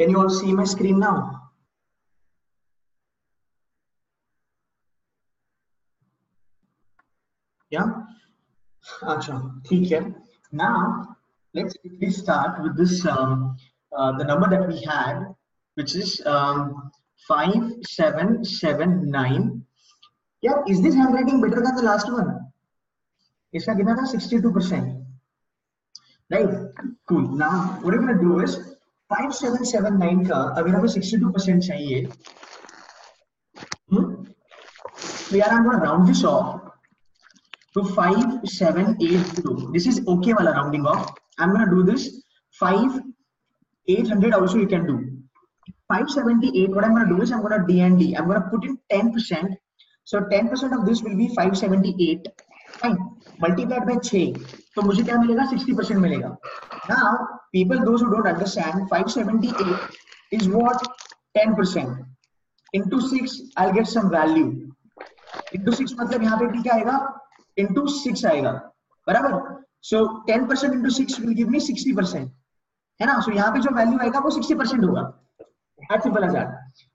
Can you all see my screen now? Yeah. Acha, ठीक है. Now let's quickly start with this um, uh, the number that we had, which is um, five seven seven nine. Yeah, is this handwriting better than the last one? इसका कितना था 62 percent. Right. Cool. Now what I'm gonna do is 5779 का अगर हमें 62 percent चाहिए hmm? तो यार gonna round this off to 5782 this is okay wala rounding off I'm gonna do this 5 800 also you can do 578 what I'm gonna do is I'm gonna DND I'm gonna put in 10 percent so 10 percent of this will be 578 fine multiplied by 6 तो मुझे क्या मिलेगा 60 percent मिलेगा now people those who don't understand 578 is what 10 percent into 6 I'll get some value into 6 मतलब यहाँ पे क्या आएगा into 6 आएगा बराबर so 10 percent into 6 will give me 60 percent है ना so यहाँ पे जो वैल्यू आएगा वो 60 percent होगा एज सिंपल एज दैट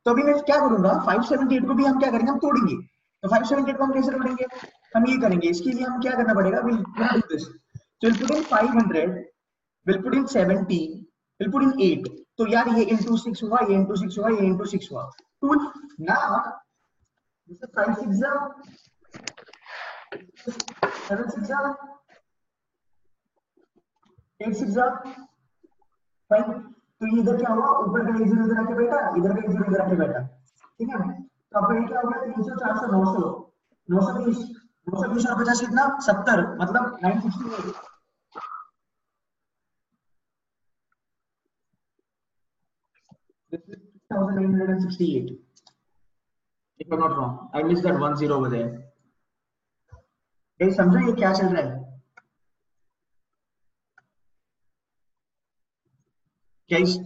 तो अभी मैं क्या करूँगा 578 को भी हम क्या करेंगे हम तोड़ेंगे तो 578 को हम कैसे तोड़ेंगे हम ये करेंगे इसके लिए हम क्या करना पड़ेगा will do this so we'll put in 500 we'll put in 17 we'll put in 8 so yaar ye into 6 hua ye into 6 hua ye into 6 hua cool now this is 5 6 जा seven six zero eight six zero fine तो ये इधर क्या हुआ ऊपर का एक zero इधर आके बैठा इधर का एक ज़ीरो इधर आके बैठा ठीक है तो अब ये क्या हो गया सौ बीस नौ सौ बीस और 50 कितना 70 मतलब 968 This is 1968. If I'm not wrong, I missed that one zero over there. hey समझो ये क्या चल रहा है? Guys,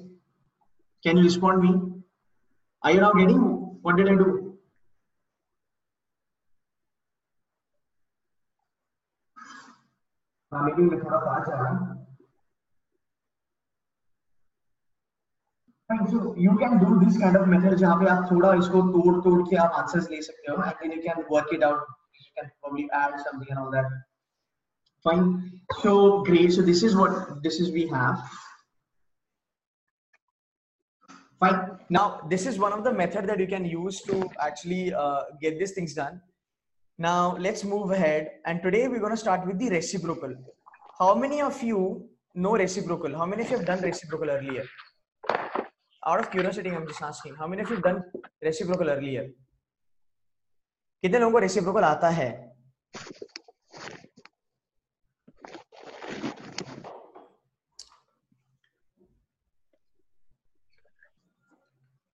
can you respond me? Are you now getting what did I do? हाँ मीटिंग में थोड़ा पास आ रहा है so you can do this kind of method जहाँ पे आप थोड़ा इसको तोड़ तोड़ के आप आंसर्स ले सकते हो and then you can work it out you can probably add something and all that fine so great so this is what this is we have fine now this is one of the method that you can use to actually uh, get these things done now let's move ahead and today we're going to start with the reciprocal how many of you know reciprocal how many of you have done reciprocal earlier Out of curiosity i'm just asking how many of you have done reciprocal earlier कितने लोगों को reciprocal आता है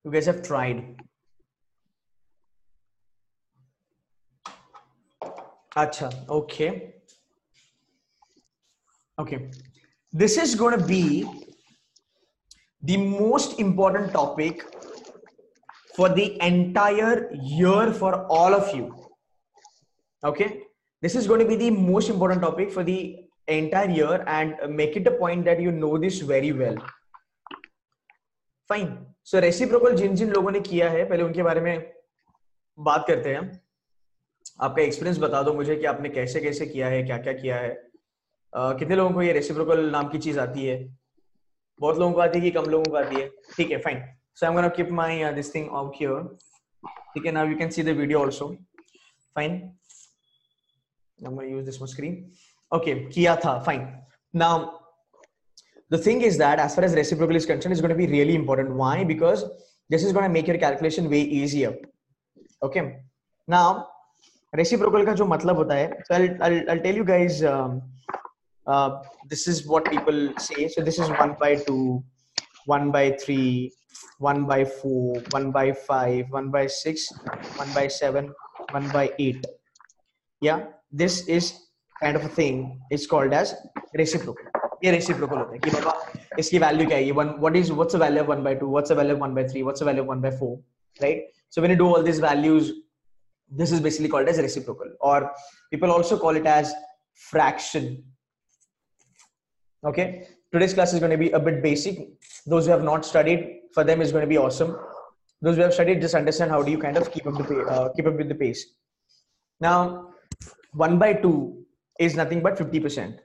You guys have tried. Acha, okay. Okay. This is going to be the most important topic for the entire year for all of you. Okay. This is going to be the most important topic for the entire year and make it a point that you know this very well. Fine. So reciprocal जिन जिन लोगों ने किया है पहले उनके बारे में बात करते हैं आपका एक्सपीरियंस बता दो मुझे कि आपने कैसे कैसे किया है क्या क्या किया है uh, कितने लोगों को ये रेसिप्रोकल नाम की चीज़ आती है बहुत लोगों को आती है कि कम लोगों को आती है। ठीक है fine so I am gonna keep my this thing off here ठीक है now you can see the video also fine now I use this screen okay किया था fine now the thing is that as far as reciprocal is concern is gonna be really important why because this is gonna make your calculation way easier okay now reciprocal का जो मतलब होता है I tell you guys uh, this is what people say so this is 1 by 2 1 by 3 1 by 4 1 by 5 1 by 6 1 by 7 1 by 8 yeah this is kind of a thing it's called as reciprocal ये reciprocal होता है कि बाबा इसकी value क्या है ये one what is what's the value of 1 by 2 what's the value of 1 by 3 what's the value of 1 by 4 right so when you do all these values this is basically called as reciprocal or people also call it as fraction okay today's class is going to be a bit basic those who have not studied for them is going to be awesome. Those who have studied just understand how do you kind of keep up the uh, keep up with the pace. Now, one by two is nothing but fifty percent.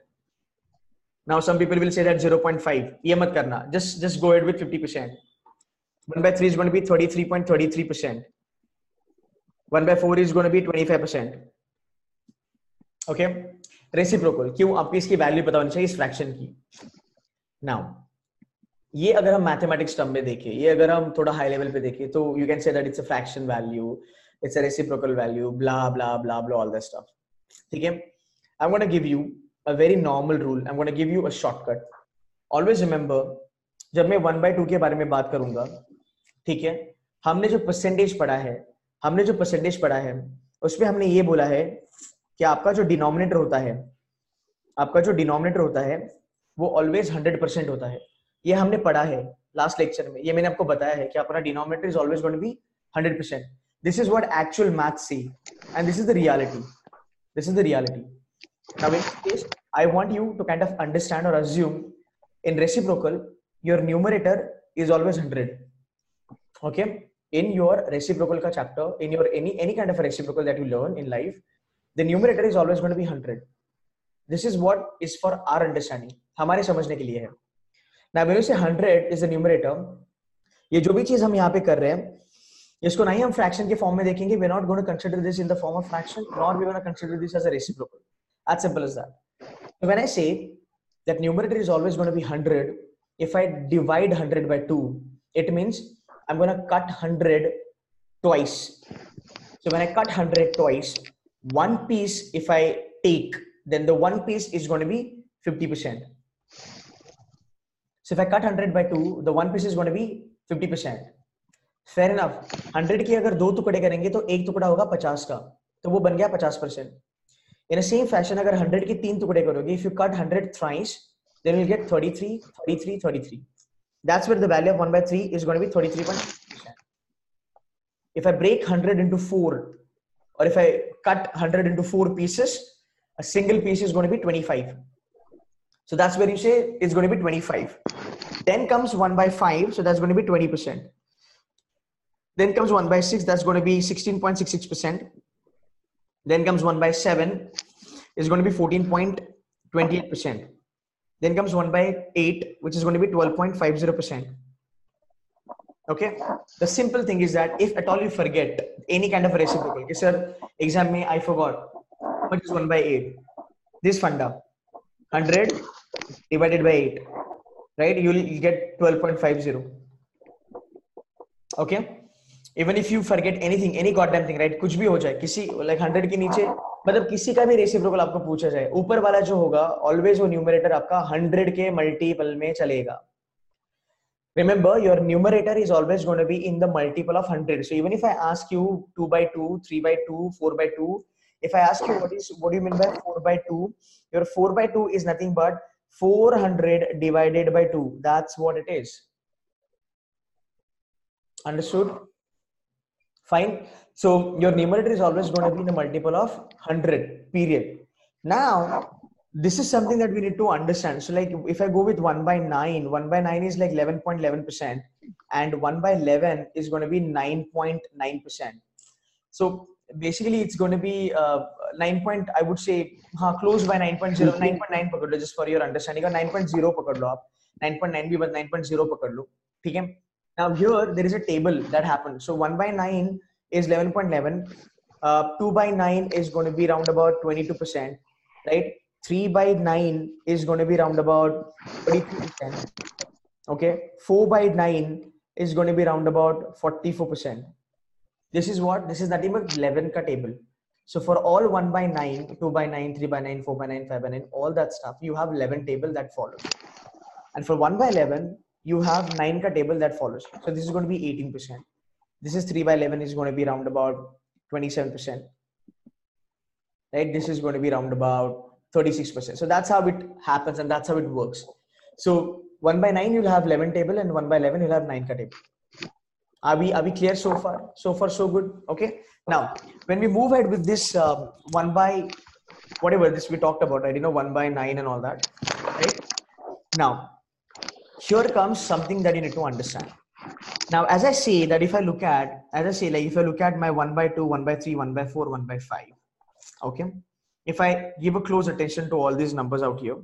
Now, some people will say that 0.5. ये मत करना. Just just go ahead with 50%. 1 by 3 is going to be 33.33%. 1 by 4 is going to be 25%. Okay? Reciprocal. क्यों? आपको इसकी value पता होनी चाहिए इस फ्रैक्शन की। नाउ ये अगर हम मैथमेटिक्स टर्म में देखें, ये अगर हम थोड़ा हाई लेवल पे देखें तो you can say that it's a fraction value it's a reciprocal value blah blah blah blah all that stuff ठीक है? I am gonna give you a very normal rule. I'm going to give you a shortcut. Always remember, जब मैं one by to के बारे में बात करूँगा, ठीक है? हमने जो परसेंटेज पढ़ा है, हमने जो परसेंटेज पढ़ा है, उसमें हमने ये बोला है कि आपका जो डिनोमिनेटर होता है आपका जो डिनोमिनेटर होता है वो ऑलवेज हंड्रेड परसेंट होता है ये हमने पढ़ा है लास्ट लेक्चर में ये मैंने आपको बताया है कि अपना denominator is always going be hundred percent this is what actual math see and this is the reality this is the reality Now, in this case, I want you to kind of understand or assume in reciprocal, your numerator is always 100. Okay. In your reciprocal ka chapter, in your any any kind of a reciprocal that you learn in life, the numerator is always going to be 100. This is what is for our understanding. हमारे समझने के लिए है. Now, when you say 100 is the numerator, ये जो भी चीज हम यहाँ पे कर रहे हैं इसको नहीं हम फ्रैक्शन के फॉर्म में देखेंगे we not going to consider this in the form of fraction not we going to consider this as a reciprocal As simple as that. So when I say that numerator is always going to be 100, if I divide 100 by 2, it means I'm going to cut 100 twice. So when I cut 100 twice, one piece, if I take, then the one piece is going to be 50%. So if I cut 100 by 2, the one piece is going to be 50%. Fair enough. 100 की अगर दो टुकड़े करेंगे तो एक टुकड़ा होगा 50 का तो वो बन गया 50 percent in a same fashion अगर 100 के तीन टुकड़े करोगे if you cut 100 thrice then you'll get 33 33 33 that's where the value of 1 by 3 is going to be 33 if i break 100 into 4 or if i cut 100 into 4 pieces a single piece is going to be 25 so that's where you say it's going to be 25 then comes 1 by 5 so that's going to be 20% then comes 1 by 6 that's going to be 16.66% then comes 1 by 7 is going to be 14.28%. Then comes 1 by 8, which is going to be 12.50%. Okay. The simple thing is that if at all you forget any kind of reciprocal, okay, sir, exam me, I forgot. What is 1 by 8? This funda. 100 divided by 8. Right? You'll get 12.50. Okay. You forget anything any god damn thing right कुछ भी हो जाए किसी like like hundred के नीचे मतलब किसी का भी रेसिप्रोकल आपको पूछा जाए ऊपर वाला जो होगा ऑलवेज वो न्यूमरेटर आपका हंड्रेड के मल्टीपल में चलेगा remember your numerator is always going to be in the multiple of 100 so even if i ask you 2 by 2 3 by 2 4 by 2 if i ask you what is what do you mean by 4 by 2 your 4 by 2 is nothing but 400 divided by 2 that's what it is. Understood? Fine. So your numerator is always going to be in the multiple of 100 period. Now this is something that we need to understand. So, like if I go with 1 by 9, 1 by 9 is like 11.11%, and 1 by 11 is going to be 9.9%. So, basically, it's going to be uh, 9 point, I would say, huh, close by 9.0, 9.9 pakadlo, just for your understanding, or 9.0 pakadlo, 9.9 bhi, but 9.0 pakadlo. Okay? Now, here there is a table that happened. So, 1 by 9 is 11.11, uh, 2 by 9 is going to be around about 22%, right? 3 by 9 is going to be round about 33%. Okay. 4 by 9 is going to be round about 44%. This is what? This is even 11 ka table. So for all 1 by 9, 2 by 9, 3 by 9, 4 by 9, 5 by 9, all that stuff, you have 11 table that follows. And for 1 by 11, you have 9 ka table that follows. So this is going to be 18%. This is 3 by 11 is going to be round about 27%. Right? This is going to be round about 36%. So that's how it happens and that's how it works. So 1 by 9 you'll have 11 table and 1 by 11 you'll have 9 ka table. Are we, are we clear so far? So far so good. Okay. Now when we move ahead with this um, 1 by whatever this we talked about, right? You know, 1 by 9 and all that. Right? Now here comes something that you need to understand now as i say that if i look at as i say like if i look at my 1 by 2 1 by 3 1 by 4 1 by 5 okay if i give a close attention to all these numbers out here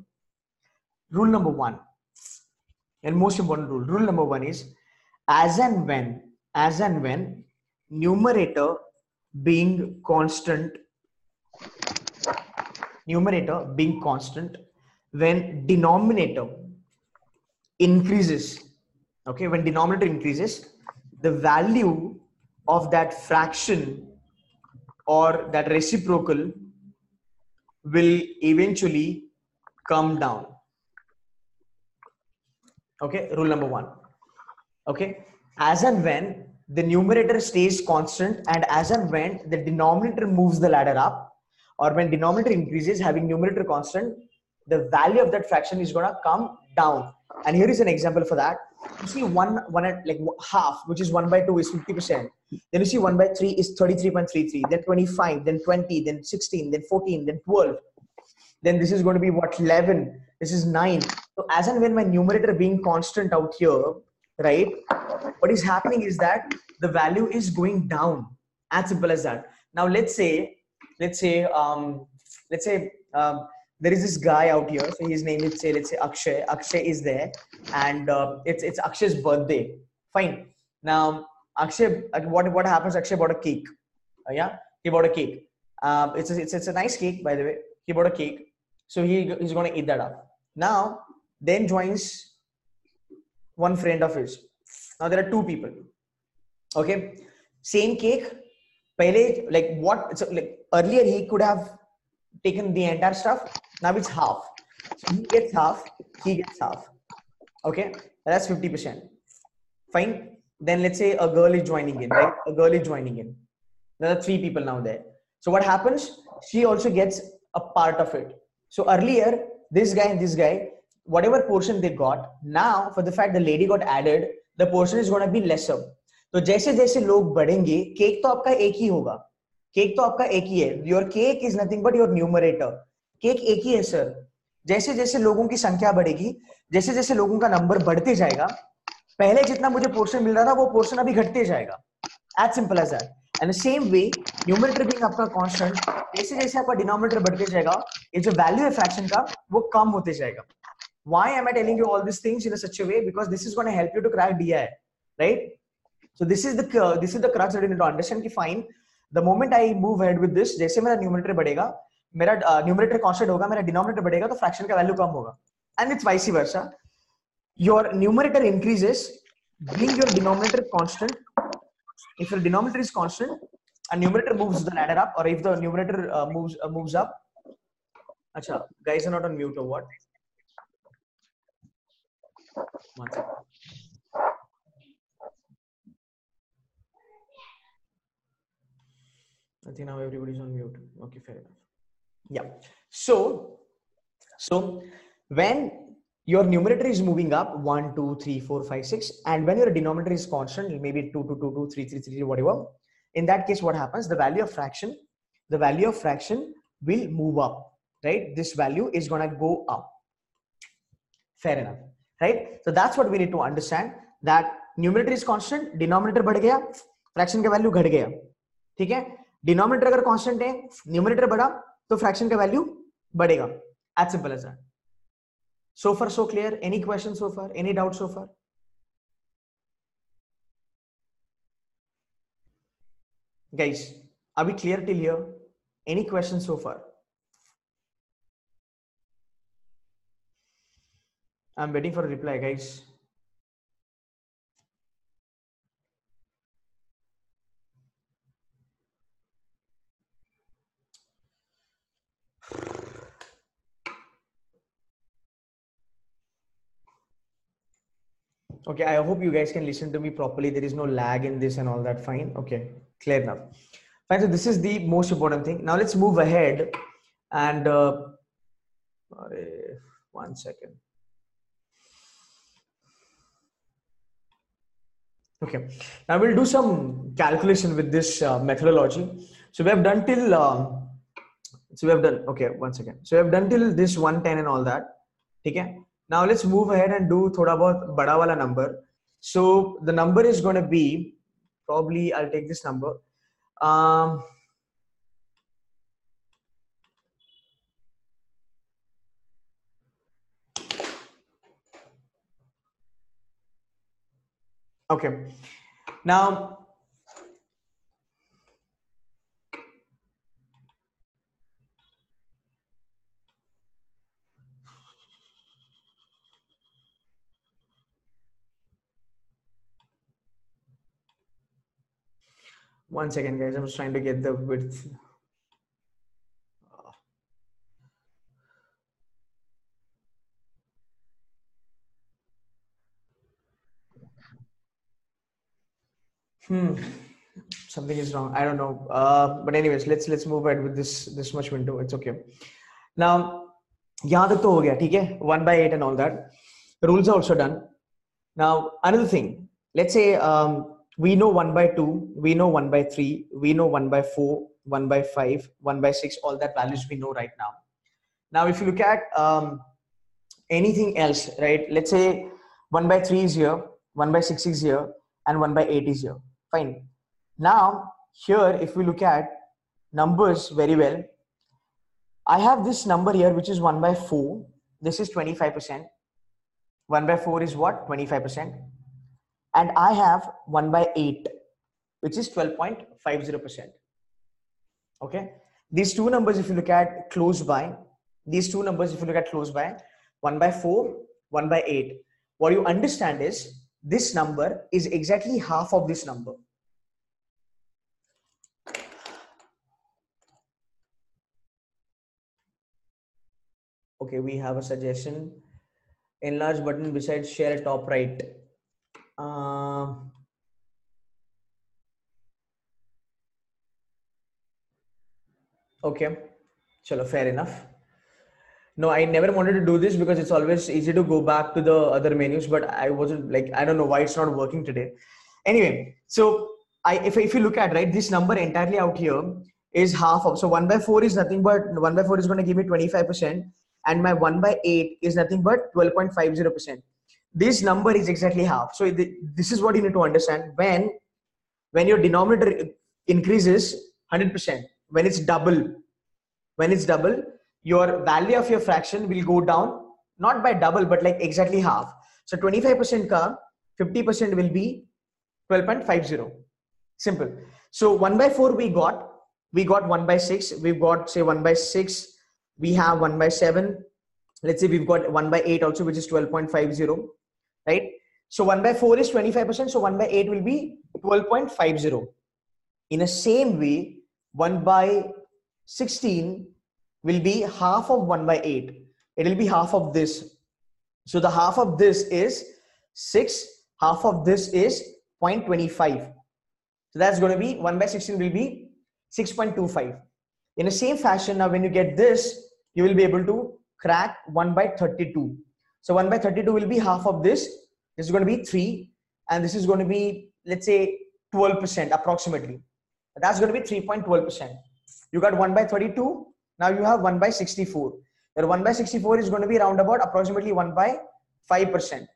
rule number one and most important rule rule number one is as and when as and when numerator being constant numerator being constant when denominator increases okay when denominator increases the value of that fraction or that reciprocal will eventually come down. Okay rule number 1 okay as and when the numerator stays constant and as and when the denominator moves the ladder up or when denominator increases having numerator constant the value of that fraction is going to come down. And here is an example for that you see one one at like half which is 1 by 2 is 50 percent. Then you see 1 by 3 is 33.33 then 25 then 20 then 16 then 14 then 12 then this is going to be what 11 this is 9 so as and when my numerator being constant out here right what is happening is that the value is going down. As simple as that. Now let's say let's say um let's say um, there is this guy out here. So his name is say let's say Akshay. Akshay is there, and uh, it's it's Akshay's birthday. Fine. Now Akshay, what what happens? Akshay bought a cake. Uh, yeah, he bought a cake. Um, it's a, it's it's a nice cake by the way. He bought a cake, so he he's gonna eat that up. Now then joins one friend of his. Now there are two people. Okay, same cake. Pehle, like what? So like earlier he could have taken the entire stuff now it's half. So he gets half, he gets half. Okay, that's 50%. Fine. Then let's say a girl is joining in, right? A girl is joining in. There are three people now there. So what happens? She also gets a part of it. So earlier, this guy and this guy, whatever portion they got, now for the fact the lady got added, the portion is going to be lesser. तो जैसे जैसे लोग बढ़ेंगे cake तो आपका एक ही होगा cake तो आपका एक ही है your cake is nothing but your numerator cake एक ही है सर जैसे जैसे लोगों की संख्या बढ़ेगी जैसे जैसे लोगों का नंबर बढ़ते जाएगा पहले जितना मुझे पोर्शन मिल रहा था वो पोर्शन अभी घटते जाएगा as simple as that and same way numerator being आपका कांस्टेंट जैसे जैसे आपका डिनोमिनेटर बढ़ते जाएगा ये जो वैल्यू है फ्रैक्शन का वो कम होते जाएगा why am i telling you all these things in a such a way because this is going to help you to crack di right so this is the uh, this is the crux that you need to understand ki fine the moment i move ahead with this जैसे मेरा numerator बढ़ेगा मेरा numerator constant होगा मेरा denominator बढ़ेगा तो fraction का value कम होगा। And it's vice versa your numerator increases bring your denominator constant if your denominator is constant and numerator moves the up और if the numerator moves up अच्छा guys not on mute और what I think now everybody's on mute. Okay, fair. Yeah. So, so when your numerator is moving up 1, 2, 3, 4, 5, 6, and when your denominator is constant, maybe 2, 2, 2, 2, 3, 3, 3, whatever, in that case, what happens? The value of fraction, the value of fraction will move up, right? This value is going to go up. Fair enough, right? So that's what we need to understand that numerator is constant, denominator बढ़ गया, fraction का value घट गया, ठीक है? Denominator अगर constant है, numerator बढ़ा, तो फ्रैक्शन का वैल्यू बढ़ेगा। At simple as so far so clear any question so far any doubt so far guys अभी clear till here any question so far I am waiting for reply guys Okay, I hope you guys can listen to me properly. There is no lag in this and all that. Fine. Okay, clear enough. Fine. So this is the most important thing. Now let's move ahead and uh, one second. Okay, now we'll do some calculation with this uh, methodology. So we have done till, uh, so we have done, okay, one second. So we have done till this 110 and all that. Okay now let's move ahead and do thoda bahut bada wala number So the number is going to be probably I'll take this number. Um, okay. Now One second, guys. I'm just trying to get the width. Hmm. Something is wrong. I don't know. Uh, but anyways, let's let's move ahead with this this much window. It's okay. Now, यहाँ तक तो हो गया ठीक है one by eight and all that. The rules are also done. Now, another thing. Let's say um, we know 1 by 2 we know 1 by 3 we know 1 by 4 1 by 5 1 by 6 all that values we know right now. Now if you look at um, anything else right? Let's say 1 by 3 is here 1 by 6 is here and 1 by 8 is here. Fine. Now here if we look at numbers very well i have this number here which is 1 by 4 this is 25% 1 by 4 is what? 25% and I have 1 by 8, which is 12.50%. Okay. These two numbers, if you look at close by, these two numbers, if you look at close by, 1 by 4, 1 by 8, what you understand is this number is exactly half of this number. Okay, we have a suggestion. Enlarge button beside share top right. Uh, okay. Chalo fair enough. No i never wanted to do this because it's always easy to go back to the other menus but i wasn't like i don't know why it's not working today. Anyway so i if, if you look at right this number entirely out here is half of so 1 by 4 is nothing but 1 by 4 is going to give me 25 percent and my 1 by 8 is nothing but 12.50 percent this number is exactly half. So this is what you need to understand. When when your denominator increases 100% when it's double when it's double your value of your fraction will go down not by double but like exactly half. So 25% ka 50% will be 12.50 simple. So 1 by 4 we got we got 1 by 6 we've got say 1 by 6 we have 1 by 7 let's say we've got 1 by 8 also which is 12.50 right? So 1 by 4 is 25%. So 1 by 8 will be 12.50. In the same way, 1 by 16 will be half of 1 by 8. It will be half of this. So the half of this is 6. Half of this is 0.25. So that's going to be 1 by 16 will be 6.25. In the same fashion, now when you get this, you will be able to crack 1 by 32. So 1 by 32 will be half of this. This is going to be 3 and this is going to be, let's say 12% approximately. That's going to be 3.12%. You got 1 by 32. Now you have 1 by 64. Your 1 by 64 is going to be round about approximately 1 by 5%.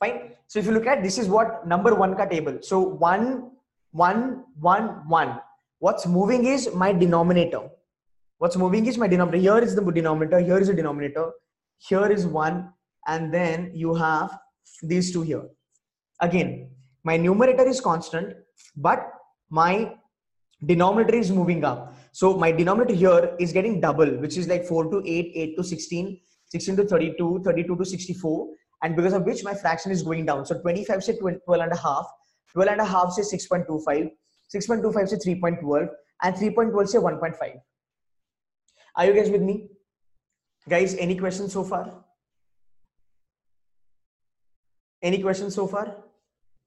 Fine. So if you look at this is what number one ka table. So 1, 1, 1, 1. What's moving is my denominator. What's moving is my denominator. Here is the denominator. Here is the denominator here is one and then you have these two here. Again my numerator is constant but my denominator is moving up. So my denominator here is getting double which is like 4 to 8 8 to 16 16 to 32 32 to 64 and because of which my fraction is going down. So 25 say 12 and a half 12 and a half say 6.25 6.25 say 3.12 and 3.12 say 1.5 are you guys with me Guys, any questions so far? Any questions so far?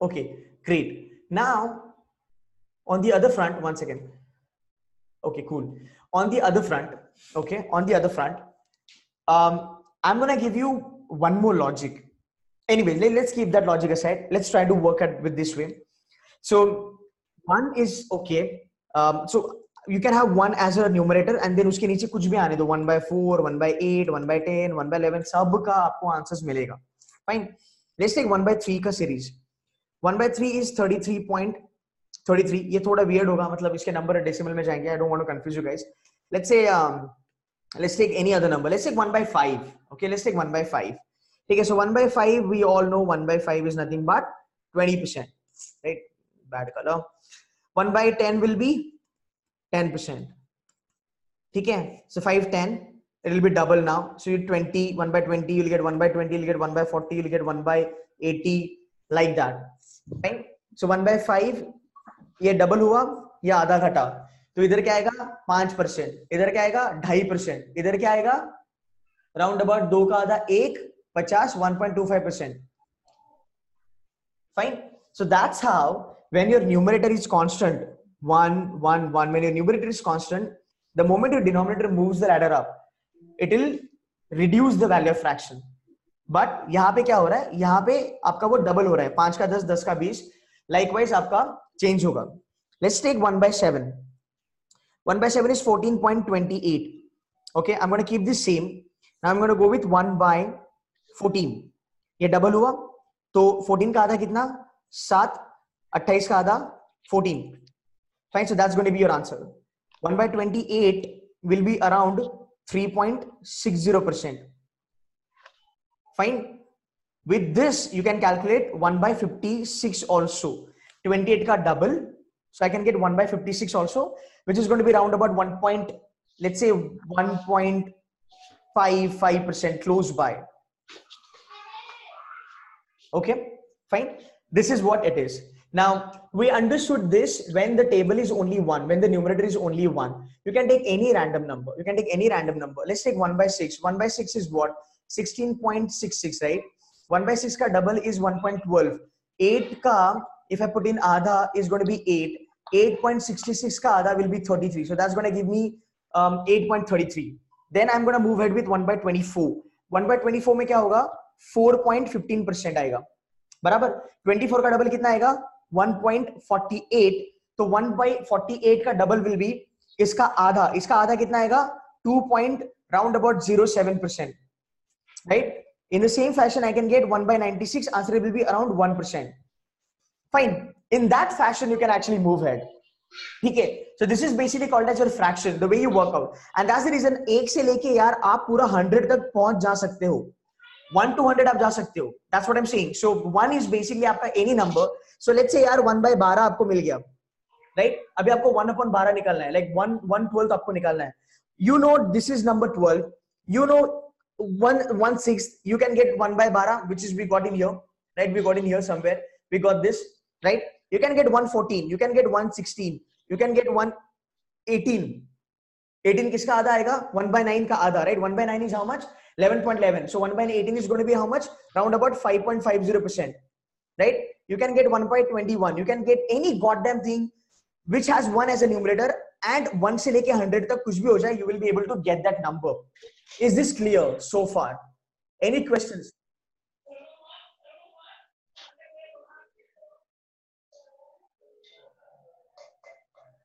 Okay, great. Now, on the other front, one second. Okay, cool. On the other front, okay, on the other front, um, I'm gonna give you one more logic. Anyway, let, let's keep that logic aside. Let's try to work at with this way. So one is okay. Um, so you can have one as a numerator and then उसके नीचे कुछ भी आने दो one by four, one by eight, one by ten, one by eleven सब का आपको answers मिलेगा fine let's take 1 by 3 का series 1 by 3 is 33.33 ये थोड़ा weird होगा मतलब इसके number decimal में जाएँगे don't want to confuse you guys let's say um, let's take any other number let's take 1 by 5 okay let's take 1 by 5 okay so 1 by 5 we all know 1 by 5 is nothing but 20 percent right bad color 1 by 10 will be 10 percent okay so 5 10 it will be double now so you 20 1 by 20 you'll get 1 by 20 you'll get 1 by 40 you'll get 1 by 80 like that right so 1 by 5 ये double हुआ या आधा घटा तो इधर क्या आएगा पाँच परसेंट इधर क्या आएगा ढाई परसेंट इधर क्या आएगा राउंड अबाउट दो का आधा एक पचास one point two five percent fine so that's how when your numerator is constant one one one when your numerator is constant, the moment your denominator moves the ladder up, it will reduce the value of fraction. But यहाँ पे क्या हो रहा है? यहाँ पे आपका वो डबल हो रहा है। पाँच का दस दस का बीस। लाइकवाइज आपका चेंज होगा। Let's take one by seven one by seven is fourteen point twenty eight okay I am gonna keep this same now I am gonna go with one by fourteen ये double हुआ। तो fourteen का आधा कितना? सात। अट्ठाईस का आधा? Fourteen Fine. So that's going to be your answer. 1 by 28 will be around 3.60%. Fine. With this, you can calculate 1 by 56 also. 28 ka double. So I can get 1 by 56 also, which is going to be around about 1 point, let's say 1.55% close by. Okay, fine. This is what it is. now we understood this when the table is only one when the numerator is only one you can take any random number you can take any random number let's take 1 by 6 1 by 6 is what 16.66 right 1 by 6 ka double is 1.12 8 ka if i put in adha is going to be 8 8.66 ka adha will be 33 so that's going to give me um, 8.33 then i'm going to move ahead with 1 by 24 1 by 24 में क्या होगा 4.15 percent आएगा बराबर 24 का double कितना आएगा 1.48 तो 1.48 का डबल विल बी इसका आधा। इसका आधा कितना आएगा? 2. Point round about zero seven percent right in the same fashion I can get 1 by ninety six answer will be around 1 percent fine in that fashion you can actually move head ठीक है? So this is basically called as your fraction the way you work out and that's the reason एक से लेके यार आप पूरा 100 तक पहुँच जा सकते हो। 1 टू 100 आप जा सकते हो। That's what I am saying so 1 is basically आपका any number so let say यार वन बाय बारह आपको मिल गया। Right right? अभी आपको वन अपॉइंट बारह निकालना है। लाइक वन वन ट्वेल्व आपको निकालना है। You know this is number twelve you know one one six you can get one by बारह which is we got in your right we got in your somewhere we got this right you can get one fourteen you can get one sixteen you can get one eighteen eighteen किसका आधा आएगा? One by nine का आधा right one by nine is how much eleven point eleven so one by eighteen is gone be how much round about five point five zero percent right you can get 1 by 21 you can get any goddamn thing which has 1 as a numerator and 1 से लेके 100 तक कुछ भी हो जाए you will be able to get that number is this clear so far? Any questions?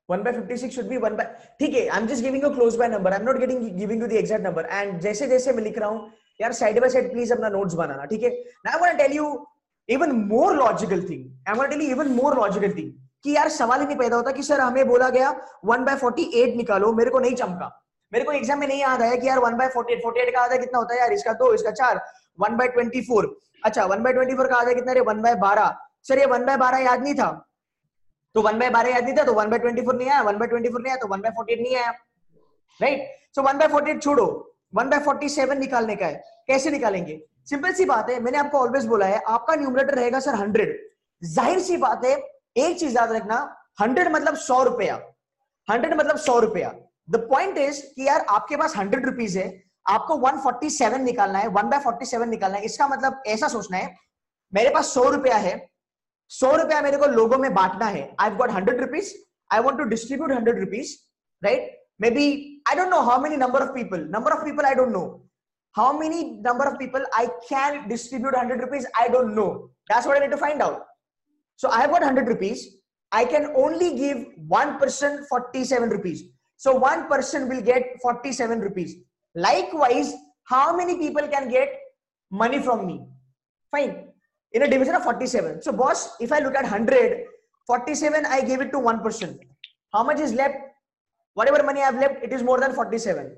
One by fifty six should be one by. ठीक है, I'm just giving you a close by number. I'm not getting giving you the exact number. And जैसे जैसे मैं लिख रहा हूँ, यार side by side please अपना notes बनाना, ठीक है? Now I'm gonna tell more logical thing. I'm gonna tell you even more कि यार सवाल ही नहीं पैदा होता कि सर हमें बोला गया वन बाय फोर्टी एट निकालो मेरे को नहीं चमका मेरे को एग्ज़ाम में नहीं याद आया कि यार one by forty eight forty eight का आधा कितना होता है यार इसका दो इसका चार वन बाय ट्वेंटी फोर अच्छा वन बाय ट्वेंटी फोर का आधा कितना रे वन बाय बारह सर ये वन बाय बारह याद नहीं था तो वन बाय बारह याद नहीं था तो वन बाय ट्वेंटी फोर नहीं आया वन बाय ट्वेंटी फोर नहीं आया तो वन बाय फोर्टी एट नहीं आया right so one by forty eight छोड़ो वन बाय फोर्टी सेवन निकालने का है। कैसे निकालेंगे? सिंपल सी बात है, मैंने आपको ऑलवेज बोला है, आपका न्यूमरेटर रहेगा सर हंड्रेड ज़ाहिर सी बात है, एक चीज़ याद रखना हंड्रेड मतलब सौ रुपया। हंड्रेड मतलब सौ रुपया। द पॉइंट इज़ कि यार आपके पास हंड्रेड रुपीज़ है, आपको वन फोर्टी सेवन निकालना है वन बाय फोर्टी सेवन निकालना है। इसका मतलब ऐसा सोचना है, मेरे पास सौ रुपया है, सौ रुपया मेरे को लोगों में बांटना है। I got hundred rupees I want to distribute hundred rupees right maybe I don't know how many number of people, number of people I don't know. How many number of people I can distribute 100 rupees, I don't know. That's what I need to find out. So I have got 100 rupees. I can only give one person 47 rupees. So one person will get 47 rupees. Likewise, how many people can get money from me? Fine. In a division of 47. So boss, if I look at 100, 47, I gave it to one person. How much is left? Whatever money I've left, it is more than 47.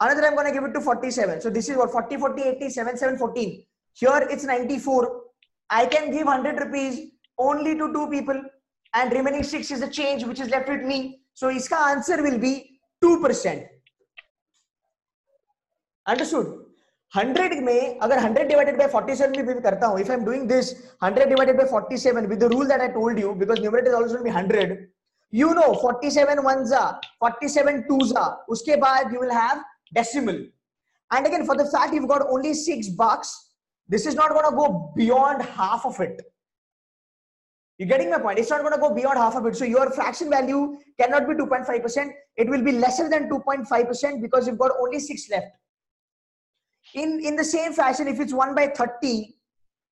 Another I'm going to give it to 47. So this is what 40, 40, 80, 7, 7, 14. Here it's 94. I can give 100 rupees only to two people and remaining six is the change which is left with me. So iska answer will be 2%. Understood? 100 में अगर 100 divided by 47 भी करता हूँ if I'm doing this 100 divided by 47 with the rule that I told you because numerator is always going to be 100 you know 47 ones are 47 twos are. Uske baad you will have decimal. And again for the fact you've got only six bucks this is not going to go beyond half of it. You're getting my point? It's not going to go beyond half of it. So your fraction value cannot be 2.5 percent. It will be lesser than 2.5 percent because you've got only six left. In in the same fashion if it's 1 by 30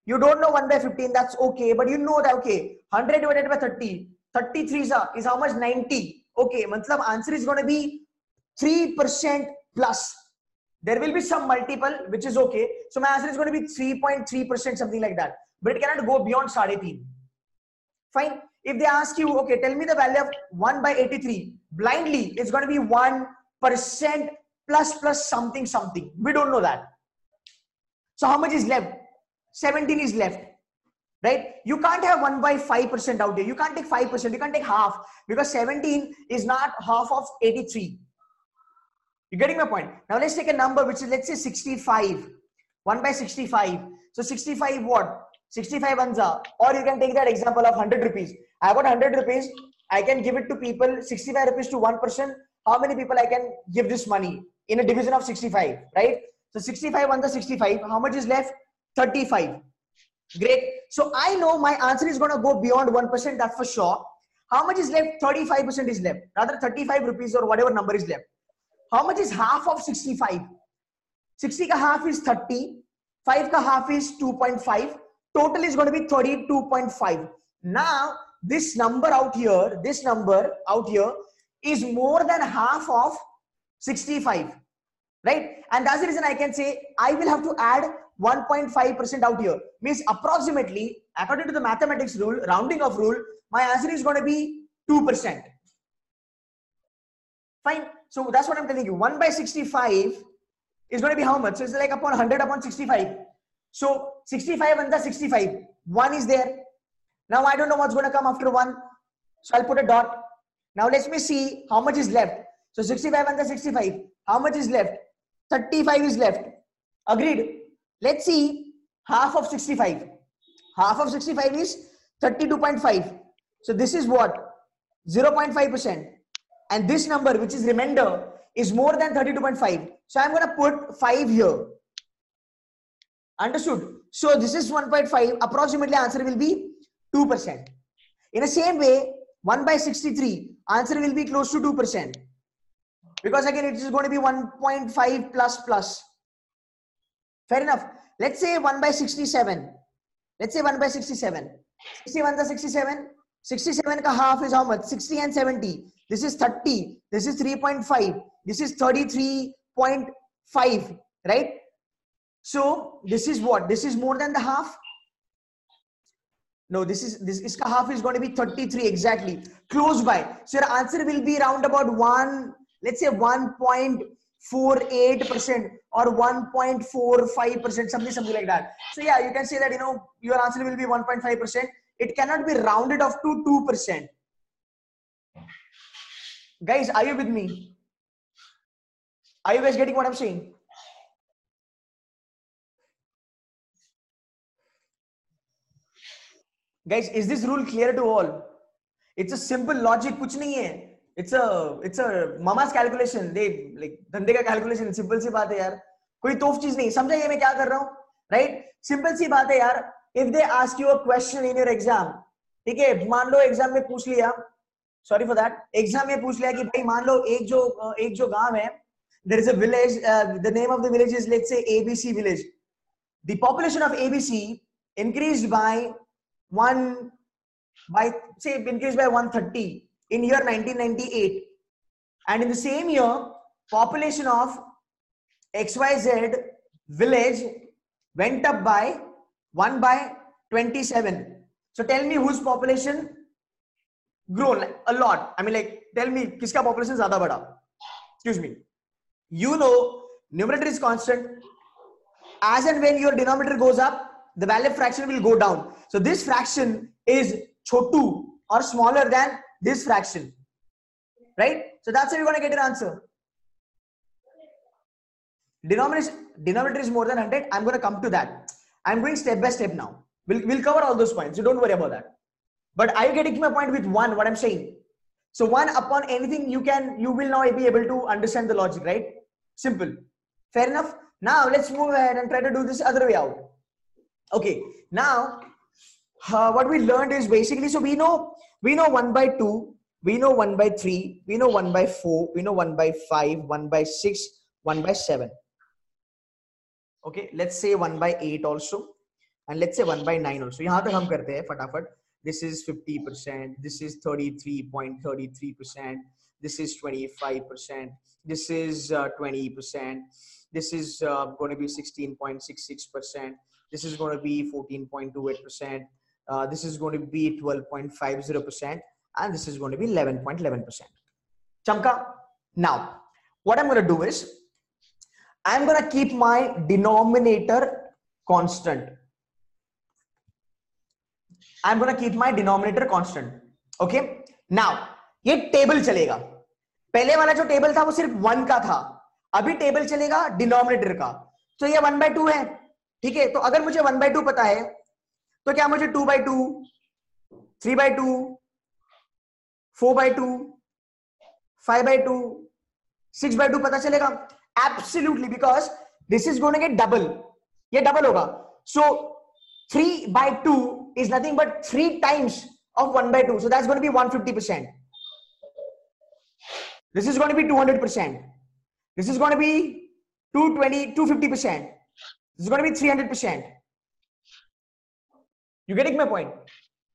you don't know 1 by 15 that's okay. But you know that okay 100 divided by 30 33 is how much 90 okay matlab answer is going to be 3% plus there will be some multiple which is okay so my answer is going to be 3.3% something like that but it cannot go beyond 3 fine if they ask you okay tell me the value of 1 by 83 blindly it's going to be 1% plus plus something something. We don't know that. So how much is left? 17 is left. Right? You can't have 1 by 5% out here. You can't take 5%. You can't take half because 17 is not half of 83. You're getting my point? Now let's take a number which is let's say 65. 1 by 65. So 65 what? 65 anza. Or you can take that example of 100 rupees. I got 100 rupees. I can give it to people 65 rupees to one. How many people I can give this money? in a division of 65, right? So 65 on the 65, how much is left? 35. Great. So I know my answer is going to go beyond 1%, that's for sure. How much is left? 35% is left. Rather 35 rupees or whatever number is left. How much is half of 65? 60 ka half is 30. 5 ka half is 2.5. Total is going to be 32.5. Now, this number out here, this number out here is more than half of 65 right and that's the reason i can say i will have to add 1.5% out here. Means approximately according to the mathematics rule rounding of rule my answer is going to be 2% fine. So that's what i'm telling you. 1 by 65 is going to be how much? So it's like upon 100 upon 65 so 65 and the 65 1 is there. Now i don't know what's going to come after 1 so i'll put a dot. Now let me see how much is left. So 65 and the 65. How much is left? 35 is left. Agreed. Let's see half of 65. Half of 65 is 32.5. So this is what? 0.5%. And this number, which is remainder, is more than 32.5. So I'm going to put 5 here. Understood? So this is 1.5. Approximately answer will be 2%. In the same way, 1 by 63, answer will be close to 2% because again it is going to be 1.5 plus plus fair enough. Let's say 1 by 67 let's say 1 by 67 61 the 67 67 ka half is how much? 60 and 70 this is 30 this is 3.5 this is 33.5 right? So this is what? This is more than the half? No this is this is half is going to be 33 exactly. Close by. So your answer will be around about 1 let's say 0.48% or 1.45% something something like that. So yeah you can say that you know your answer will be 1.5% it cannot be rounded off to 2% guys are you with me? Are you guys getting what i'm saying? Guys is this rule clear to all? It's a simple logic kuch nahi hai. It's a it's a mama's calculation they like धंधे का calculation simple सी बात है यार। कोई तोफ चीज़ नहीं। समझा ये मैं क्या कर रहा हूँ? राइट सिंपल सी बात है यार। If they ask you a question in your exam ठीक है मान लो एग्ज़ाम में पूछ लिया। सॉरी फॉर दैट एग्ज़ाम में पूछ लिया कि भाई मान लो एक जो एक जो गाँव है is a village uh, the name of the village is let's say abc village. The population of abc increased by one by say increased by 130 in year 1998 and in the same year population of xyz village went up by 1 by 27. So tell me whose population grown a lot. I mean, like, tell me, kiska population zyada bada? Excuse me. You know, numerator is constant. As and when your denominator goes up, the value fraction will go down. So this fraction is chotu or smaller than this fraction. Right? So that's how you're going to get your answer. Denominator, denominator is more than 100. I'm going to come to that. I'm going step by step now. We'll, we'll cover all those points. So don't worry about that. But are you getting my point with one, what I'm saying? So one upon anything you can, you will now be able to understand the logic, right? Simple. Fair enough. Now let's move ahead and try to do this other way out. Okay. Now, uh, what we learned is basically, so we know, we know one by two, we know one by three, we know one by four, we know one by five, one by six, one by seven. Okay. Let's say one by eight also. And let's say one by nine also. यहाँ तक हम करते हैं फटाफट this is 50%, this is 33.33%, this is 25%, this is uh, 20%, this is uh, going to be 16.66%, this is going to be 14.28%, uh, this is going to be 12.50%, and this is going to be 11.11%. Chamka, now what I'm going to do is I'm going to keep my denominator constant I'm going to keep my denominator constant. Okay. Now ये table चलेगा पहले वाला जो table था वो सिर्फ़ one का था अभी टेबल चलेगा डिनोमिनेटर का तो ये वन बाय टू है ठीक है तो अगर मुझे वन बाय टू पता है तो क्या मुझे two by two three by two four by two five by two six by two पता चलेगा? Absolutely because this is going get double ये डबल होगा. So three by two is nothing but three times of one by two so that's going be one fifty percent this is going be two hundred percent this is going be two twenty two fifty percent this is going be three hundred percent You getting my point?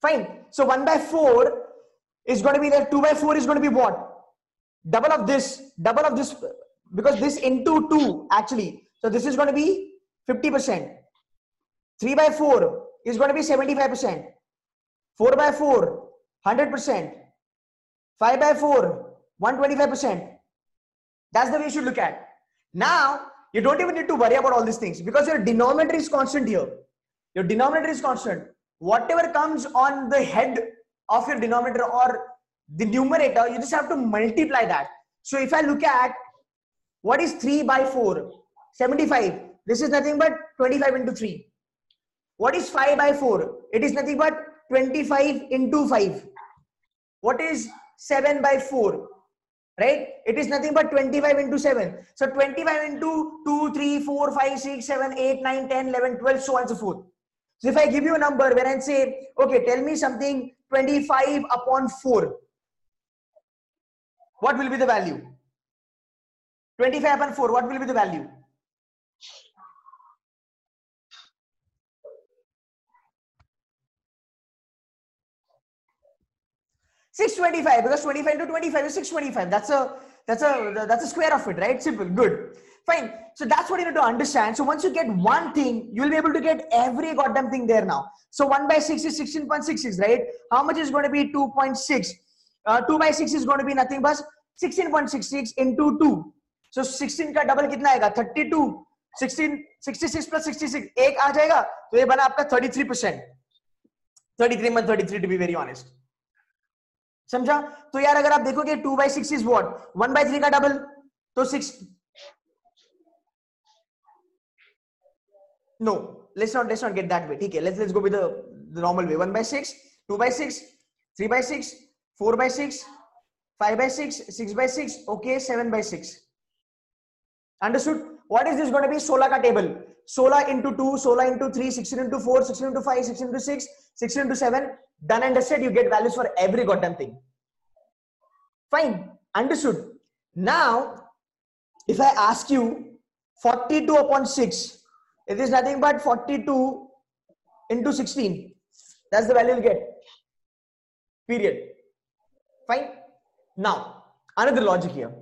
Fine. So 1 by 4 is going to be there. 2 by 4 is going to be what? Double of this, double of this, because this into 2 actually. So this is going to be 50%. 3 by 4 is going to be 75%. 4 by 4, 100%. 5 by 4, 125%. That's the way you should look at. Now, you don't even need to worry about all these things because your denominator is constant here. Your denominator is constant. Whatever comes on the head of your denominator or the numerator, you just have to multiply that. So if I look at what is 3 by 4, 75. This is nothing but 25 into 3. What is 5 by 4? It is nothing but 25 into 5. What is 7 by 4? Right? It is nothing but 25 into 7. So 25 into 2, 3, 4, 5, 6, 7, 8, 9, 10, 11, 12, so on and so forth. So if I give you a number where I say, okay, tell me something 25 upon 4. What will be the value? 25 upon 4, what will be the value? 625 because 25 to 25 is 625 that's a that's a that's a square of it right simple good Fine. So that's what you need to understand. So once you get one thing, you'll be able to get every goddamn thing there now. So 1 by 6 is 16.66, right? How much is going to be 2.6? Uh, 2 by 6 is going to be nothing but 16.66 into 2. So 16 ka double कितना 32. 16, 66 plus 66 एक आ जाएगा तो ये बना thirty three percent. 33 month 33 to be very honest. समझा तो यार अगर आप देखोगे 2 by six is what? 1 by three का double. तो 6 no let's not let's not get that way. okay let's let's go with the, the normal way. 1 by 6 2 by 6 3 by 6 4 by 6 5 by 6 6 by 6 okay 7 by 6 understood? What is this going to be? 16 ka table. 16 into 2 16 into 3 16 into 4 16 into 5 16 into 6 16 into 7 done and you get values for every goddamn thing. Fine. Understood. Now if i ask you 42 upon 6 it is nothing but 42 into 16 that's the value you get. Period. Fine. Now another logic here.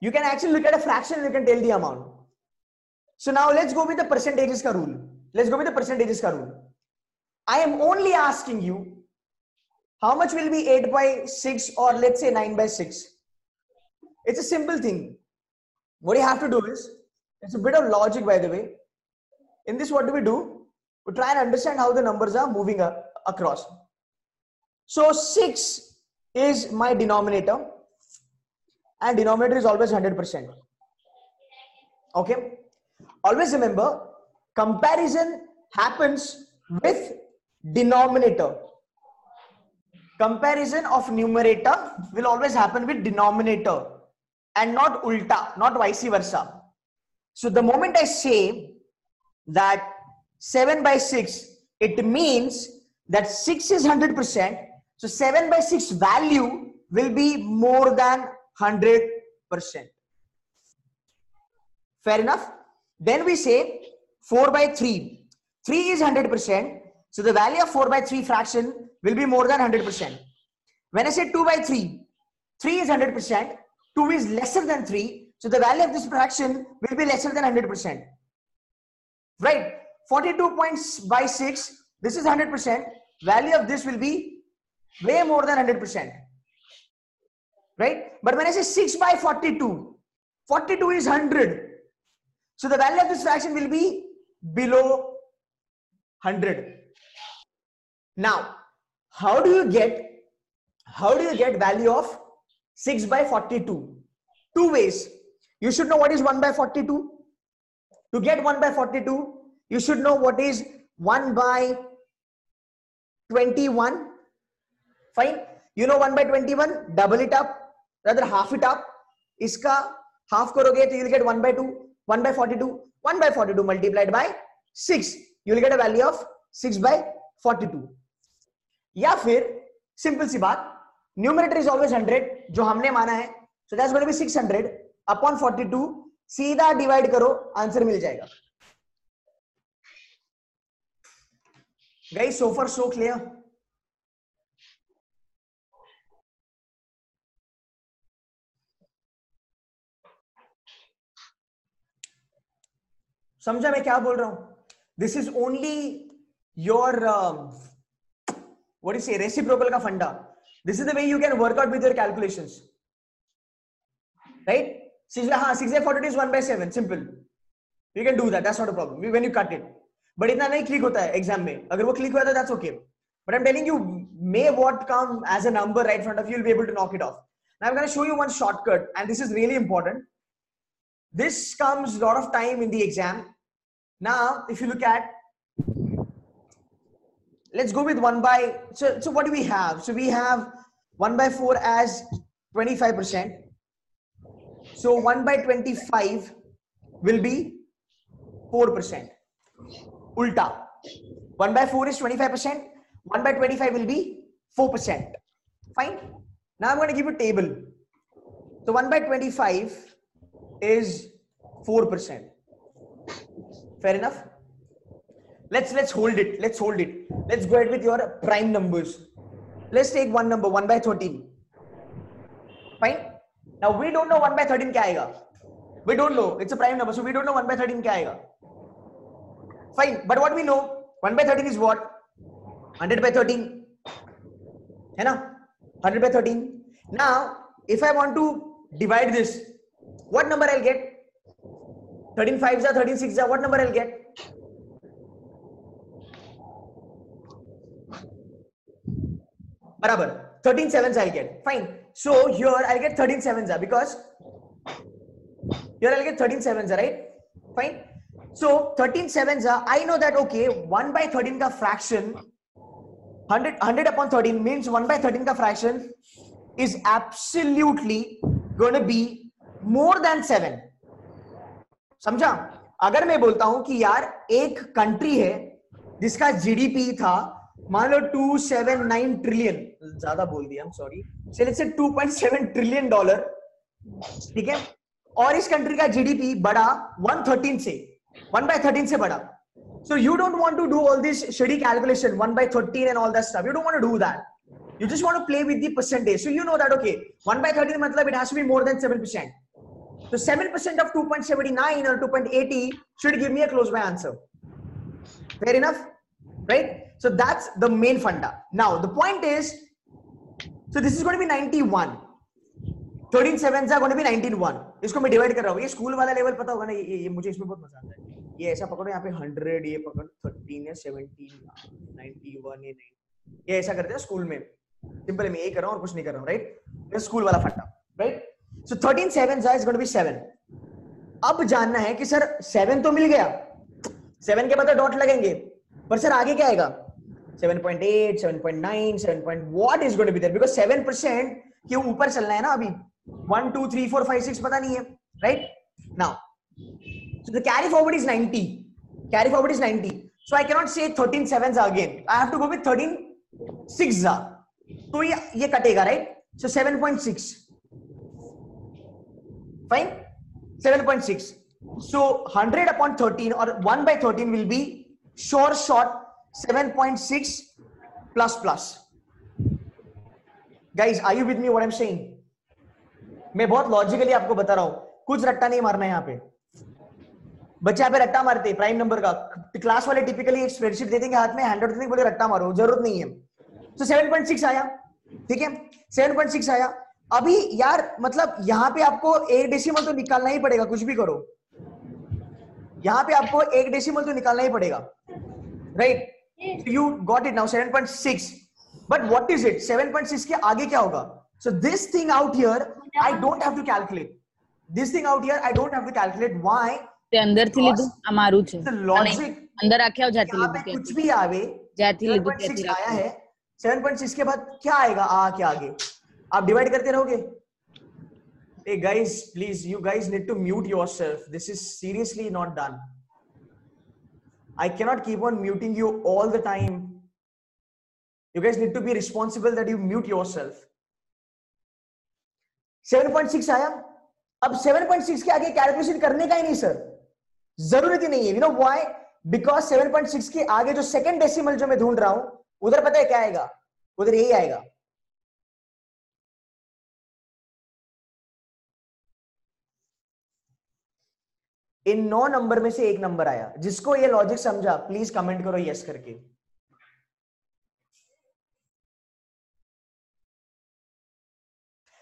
You can actually look at a fraction and you can tell the amount. So now let's go with the percentages ka rule. let's go with the percentages ka rule. I am only asking you how much will be 8 by 6 or let's say 9 by 6 it's a simple thing. What you have to do is it's a bit of logic by the way. In this what do we do? We try and understand how the numbers are moving across. So 6 is my denominator and denominator is always 100% okay? Always remember comparison happens with denominator. Comparison of numerator will always happen with denominator and not ulta not vice versa so the moment i say that 7 by 6 it means that 6 is 100% so 7 by 6 value will be more than 100% fair enough? Then we say 4 by 3 3 is 100% so the value of 4 by 3 fraction will be more than 100% when i say 2 by 3 3 is 100% 2 is lesser than 3 so the value of this fraction will be lesser than 100% right 42 points by 6 this is 100% value of this will be way more than 100% right but when i say 6 by 42 42 is 100 so the value of this fraction will be below 100. Now, how do you get how do you get value of 6 by 42? Two ways. You should know what is 1 by 42. To get 1 by 42, you should know what is 1 by 21. Fine. You know 1 by 21, double it up, rather half it up. Iska half करोगे तो you'll get 1 by 2 1 by 42 1 by 42 multiplied by 6 you will get a value of 6 by 42 या फिर simple सी बात numerator is always 100 जो हमने माना है so that's going to be 600 upon forty two सीधा डिवाइड करो आंसर मिल जाएगा। गई सोफर सो क्लियर समझा मैं क्या बोल रहा हूँ? This is only your what is reciprocal का फंडा। This is the way you can work out with your calculation right 6 by हाँ 6 by 42 is 1 by 7 simple you can do that that's not a problem when you cut it but इतना नहीं click होता है exam में अगर वो click हुआ तो that's okay but I'm telling you may what come as a number right in front of you you'll be able to knock it off now I'm going to show you one shortcut and this is really important this comes a lot of time in the exam. Now, if you look at, let's go with 1 by, so, so what do we have? So we have 1 by 4 as 25%. So 1 by 25 will be 4%. Ulta. 1 by 4 is 25%. 1 by 25 will be 4%. Fine. Now I'm going to give you a table. So 1 by 25 is 4%. Fair enough? Let's let's hold it. Let's hold it. Let's go ahead with your prime numbers. Let's take one number, 1 by 13. Fine? Now we don't know 1 by 13 kya aega. We don't know. It's a prime number. So we don't know 1 by 13 kya aega. Fine. But what we know, 1 by 13 is what? 100 by 13. Hai na? 100 by 13. Now, if I want to divide this what number I'll get? 13 5s are 13 6s are what number I'll get? Barabar. 13 7s I'll get. Fine. So here I'll get 13 7s because here I'll get 13 7s, right? Fine. So 13 7s are, I know that okay, 1 by 13 ka fraction 100, 100 upon 13 means 1 by 13 ka fraction is absolutely going to be more than seven समझा अगर मैं बोलता हूँ कि यार एक country है जिसका जीडीपी था मान लो टू सेवन नाइन ट्रिलियन ज़्यादा बोल दिया हम sorry two point seven trillion dollar ठीक है? और इस कंट्री का जीडीपी बड़ा वन थर्टीन से वन बाय थर्टीन से बड़ा। So you don't want to do all this shady calculation one by thirteen and all that you don't do that you just want play with the percentage so you know that okay one by thirteen मतलब it has be more than seven percent तो seven percent of two point seventy nine और two point eighty should give me a close my answer fair enough right So that's the main funda. Now, the point is, so this is going to be 91. 13 sevens are going to be 19 1. इसको मैं divide कर रहा हूँ। ये school वाला level पता होगा ना? ये, ये मुझे इसमें बहुत मज़ा आता है। ये ऐसा पकड़ो यहाँ पे 100 ये पकड़। 13 है 17 91 ये नहीं ये ऐसा करते हैं स्कूल में। सिंपल मैं यही कर रहा हूँ और कुछ नहीं कर रहा हूँ राइट स्कूल वाला फंडा right so 13 sevens is going to be 7 अब जानना है कि सर 7 तो मिल गया। 7 के बाद डॉट लगेंगे। पर सर आगे क्या आएगा? 7.8 7.9 7. what is going to be there because 7% के ऊपर चलना है ना अभी 1 2 3 4 5 6 पता नहीं है right now so the carry forward is 90 carry forward is 90 so i cannot say 13 sevens again i have to go with 13 six तो ये ये कटेगा right so 7.6 fine 7.6 so 100 upon 13 or 1 by 13 will be sure short 7.6 plus plus. Guys, are you with me what i'm saying? मैं बहुत logically आपको बता रहा हूँ, कुछ रट्टा नहीं मारना है यहाँ पे। बच्चे यहाँ पे रट्टा मारते प्राइम नंबर का। क्लास वाले टिपिकली एक स्प्रेडशीट दे देंगे हाथ में हंड्रेड देंगे, बोले रट्टा मारो, ज़रूरत नहीं है। तो सेवन पॉइंट सिक्स आया, ठीक है? सेवन पॉइंट सिक्स आया। अभी यार मतलब यहाँ पे आपको एक डेसिमल तो निकालना ही पड़ेगा, कुछ भी करो। यहाँ पे आपको एक डेसिमल तो निकालना ही पड़ेगा। Right you got it now 7.6 but what is it 7.6 के आगे क्या होगा so this thing out here I don't have to calculate this thing out here i don't have to calculate why તે અંદરથી લીધું આ મારું છે the logic અંદર રાખ્યા જાતી यहाँ पे લીધું कुछ भी आवे જ્યાંથી લીધું 7.6 ત્યાંથી आया રાખ્યું है 7.6 के बाद क्या आएगा आ के आगे आप डिवाइड करते रहोगे hey guys please you guys need to mute yourself this is seriously not done I cannot keep on muting you all the time you guys need to be responsible that you mute yourself 7.6 आया अब 7.6 के आगे calculation करने का ही नहीं sir ज़रूरत ही नहीं है यू नो व्हाई बिकॉज़ 7.6 के आगे जो सेकंड डेसिमल जो मैं ढूंढ रहा हूँ उधर पता है क्या आएगा उधर यही आएगा इन नौ नंबर में से एक नंबर आया। जिसको ये लॉजिक समझा प्लीज़ कमेंट करो यस करके।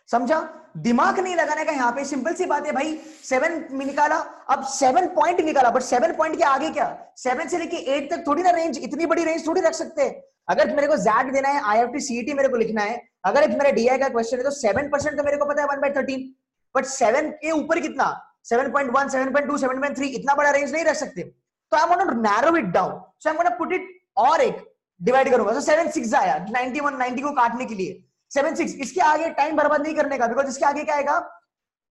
समझा? दिमाग नहीं लगाने का यहाँ पे सिंपल सी बात है भाई। सेवन निकाला। अब सेवन पॉइंट निकाला बट सेवन पॉइंट के आगे क्या? सेवन से लेके एट तक थोड़ी ना रेंज इतनी बड़ी रेंज थोड़ी रख सकते हैं। अगर मेरे को जैड देना है आई एफ़ टी सीईटी मेरे को लिखना है। अगर मेरा डीआई का क्वेश्चन है तो सेवन परसेंट तो मेरे को पता है one by thirteen but seven के ऊपर कितना? टू इतना बड़ा रेंज नहीं रख सकते। तो I want to narrow it down so I want put it और एक डिवाइड करूँगा। तो सेवन सिक्स आया नाइनटी वन नाइनटी को काटने के लिए। सेवन सिक्स इसके आगे टाइम बर्बाद नहीं करने का बिकॉज़ इसके आगे क्या आएगा?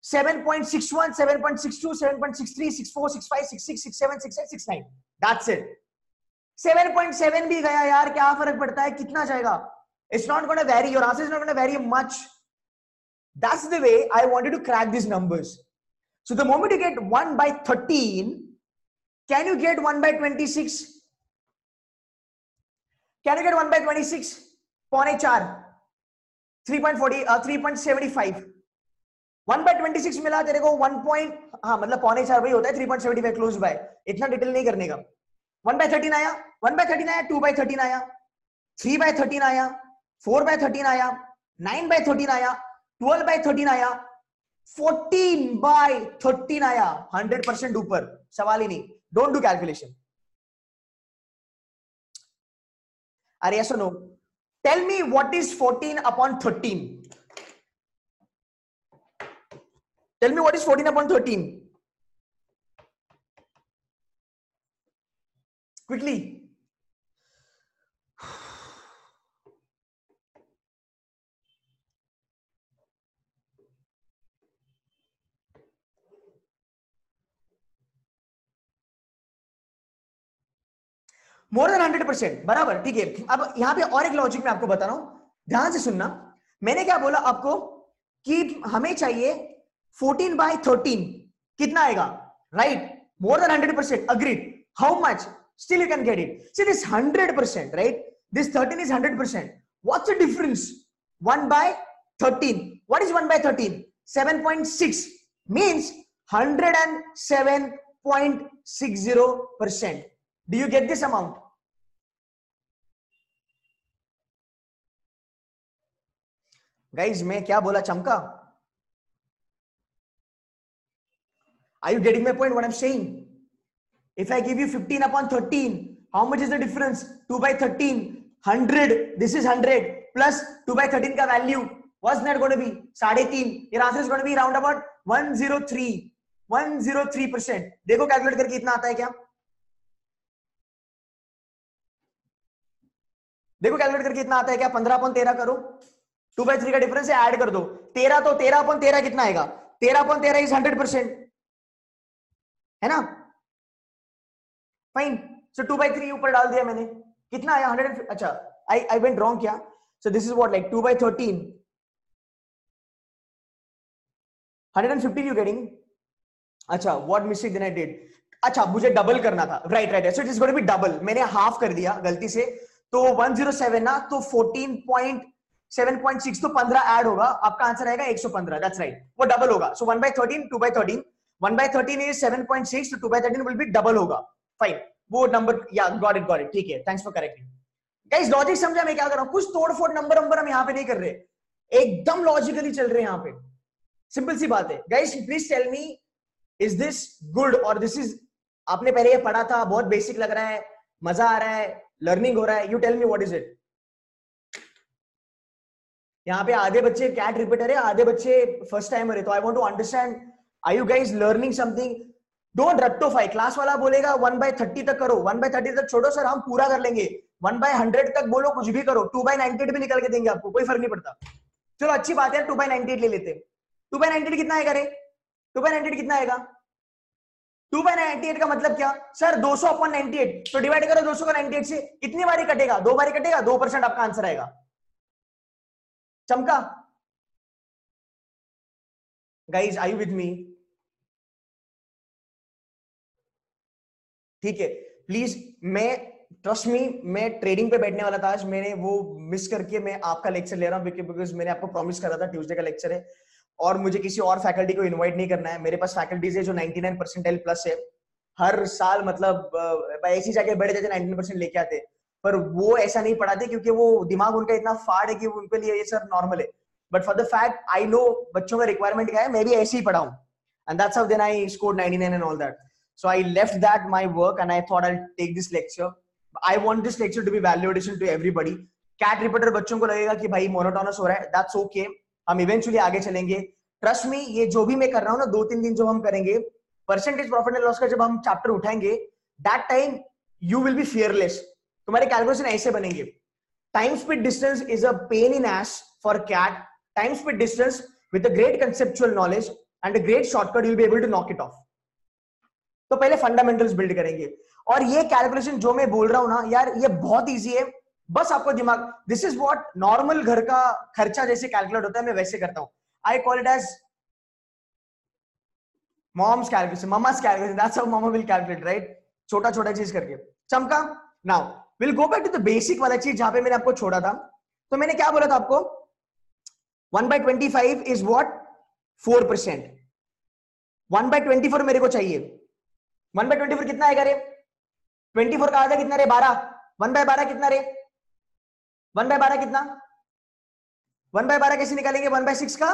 7.61, 7.62, 7.63, 64, 65, 66, 67, 68, 69. That's it. 7.7 भी गया यार क्या फ़र्क पड़ता है? कितना जाएगा? Going to vary. Your answer is not going to vary much. That's the way i wanted to crack these numbers. So the moment you get 1 by 13 can you get 1 by 26 can you get 1 by 26 पौने चार 3.40 uh, 3.75 1 by 26 मिला तेरे को 1 point हाँ मतलब पौने चार वही होता है 3.75 क्लोज बाय इतना डिटेल नहीं करने का 1 by 13 आया 1 by 13 आया 2 by 13 आया 3 by 13 आया 4 by 13 आया 9 by 13 आया 12 by 13 आया फोर्टीन बाय थर्टीन आया हंड्रेड परसेंट ऊपर। सवाल ही नहीं। डोंट डू कैलकुलेशन अरे ऐसा no tell me what is fourteen upon thirteen tell me what is fourteen upon thirteen quickly more than hundred percent बराबर, ठीक है? अब यहाँ पे और एक लॉजिक में आपको बता रहा हूँ। ध्यान से सुनना। मैंने क्या बोला आपको कि हमें चाहिए 14 बाय 13 कितना आएगा? Right more than hundred percent agreed how much still you can get it see, this 100% right? This 13 is 100% what's the difference? 1 by 13 what is 1 by 13 7.6 means 107.60% Do you get this amount? Guys, मैं क्या बोला चमका? Are you getting my point? What I'm saying? If I give you 15 upon 13, how much is the difference? 2 by 13, 100. This is 100 plus 2 by 13 का value. What's that going to be? साढ़े तीन. Your answer is going to be round about 103. 103 percent. देखो calculate करके इतना आता है क्या? देखो कैलकुलेट करके इतना आता है क्या? 15 अपन 13 करो. टू बाई थ्री का डिफरेंस है ऐड कर दो. 13 तो 13 अपन 13 कितना आएगा? 13 अपन 13 इज़ 100 परसेंट है ना? Fine. So two by three ऊपर डाल दिया मैंने. कितना आया? 100 अच्छा आई आई वेंट रॉन्ग क्या? So this is what, like 2 by 13. 115 you getting? अच्छा what mistake then I did? अच्छा मुझे डबल करना था right right so it is going to be double मैंने हाफ़ कर दिया गलती से तो 107 ना तो 14.7.6 तो 15 ऐड होगा। आपका आंसर आएगा 115 दैट्स राइट वो डबल होगा। So 1 by 13 2 by 13 1 by 13 is 7.6 तो 2 by 13 विल बी डबल होगा। फाइन वो नंबर या गॉट इट गॉट इट ठीक है. Thanks for correcting guys logic समझा मैं क्या कर रहा हूँ? कुछ तोड़फोड़ नंबर नंबर हम यहाँ पे नहीं कर रहे। एकदम लॉजिकली चल रहे हैं यहाँ पे। सिंपल सी बात है। Guys please tell me is this good और दिस इज़ आपने पहले ये पढ़ा था, बहुत बेसिक लग रहा है, मज़ा आ रहा है। लर्निंग हो रहा है. You tell me what is it यहाँ पे आधे बच्चे कैट रिपीटर है. आधे बच्चे फ़र्स्ट टाइमर है. तो I want to understand I you guys learning something don't rectify class वाला बोलेगा वन बाय थर्टी तक करो. वन बाय थर्टी तक छोड़ो सर हम पूरा कर लेंगे. वन बाय हंड्रेड तक बोलो, कुछ भी करो. टू बाय नाइनटी भी निकल के देंगे आपको. कोई फ़र्क नहीं पड़ता. चलो, अच्छी बात है टू बाय नाइनटी ले लेते टू बाय नाइनटी कितना आएगा रे? टू बाय नाइनटी कितना आएगा? टू बाय नाइनटी का मतलब क्या? सर, दो सौ अपॉन नाइनटी एट तो डिवाइड करो दो सौ का नाइनटी एट से, कितनी बारी कटेगा? दो बारी कटेगा, दो परसेंट आपका आंसर आएगा। चमका? गाइज़ आई विथ मी ठीक है प्लीज़ मैं ट्रस्ट मी मैं ट्रेडिंग पे बैठने वाला था आज, मैंने वो मिस करके मैं आपका लेक्चर ले रहा हूँ बिकॉज़ मैंने आपको प्रॉमिस करा था ट्यूसडे का लेक्चर है। और मुझे किसी और फैकल्टी को इनवाइट नहीं करना है। मेरे पास फैकल्टीज है जो 99 परसेंटाइल प्लस है, हर साल मतलब ऐसी जगह बैठ जाते नाइनटीन परसेंट लेके आते पर वो ऐसा नहीं पढ़ाते क्योंकि वो दिमाग उनका इतना फाड़ है कि उनके लिए ये सर नॉर्मल है। But for the fact I know बच्चों का रिक्वायरमेंट क्या है, मैं भी ऐसे ही पढ़ाऊँ and that's how then I score 99 and all that i left that my work and i thought i'll take this lecture. I want this lecture to be value addition to everybody. CAT reporter बच्चों को लगेगा कि भाई monotonous हो रहा है। That's okay okay. हम eventually आगे चलेंगे। ट्रस्ट मी ये जो भी मैं कर रहा हूँ ना, दो तीन दिन जो हम करेंगे परसेंटेज प्रॉफिट एंड लॉस का जब हम चैप्टर उठाएँगे that time you will be fearless तुम्हारे कैलकुलेशन ऐसे बनेंगे। Time speed distance is a pain in ass for CAT time speed distance with a great conceptual knowledge and a great shortcut you be able to knock it off तो पहले fundamentals build करेंगे। और ये calculation जो मैं बोल रहा हूँ ना, यार, ये बहुत इजी है। बस आपको दिमाग दिस इज़ वॉट नॉर्मल घर का खर्चा जैसे कैलकुलेट होता है, मैं वैसे करता हूँ। I call it as mom's calculation mama's calculation that's how mama will calculate right छोटा छोटा चीज़ करके। चमका now will go back to the basic वाला चीज़ जहाँ पे मैंने आपको छोड़ा था। तो मैंने क्या बोला था आपको? 1 by 25 is what 4 percent one by twenty four मेरे को चाहिए। वन बाय ट्वेंटी फोर कितना आएगा रे? ट्वेंटी फोर का आधा कितना रे? बारह। वन बाय बारह कितना रे? वन बाय बारह कितना? वन बाय बारह कैसे निकालेंगे? वन बाय सिक्स का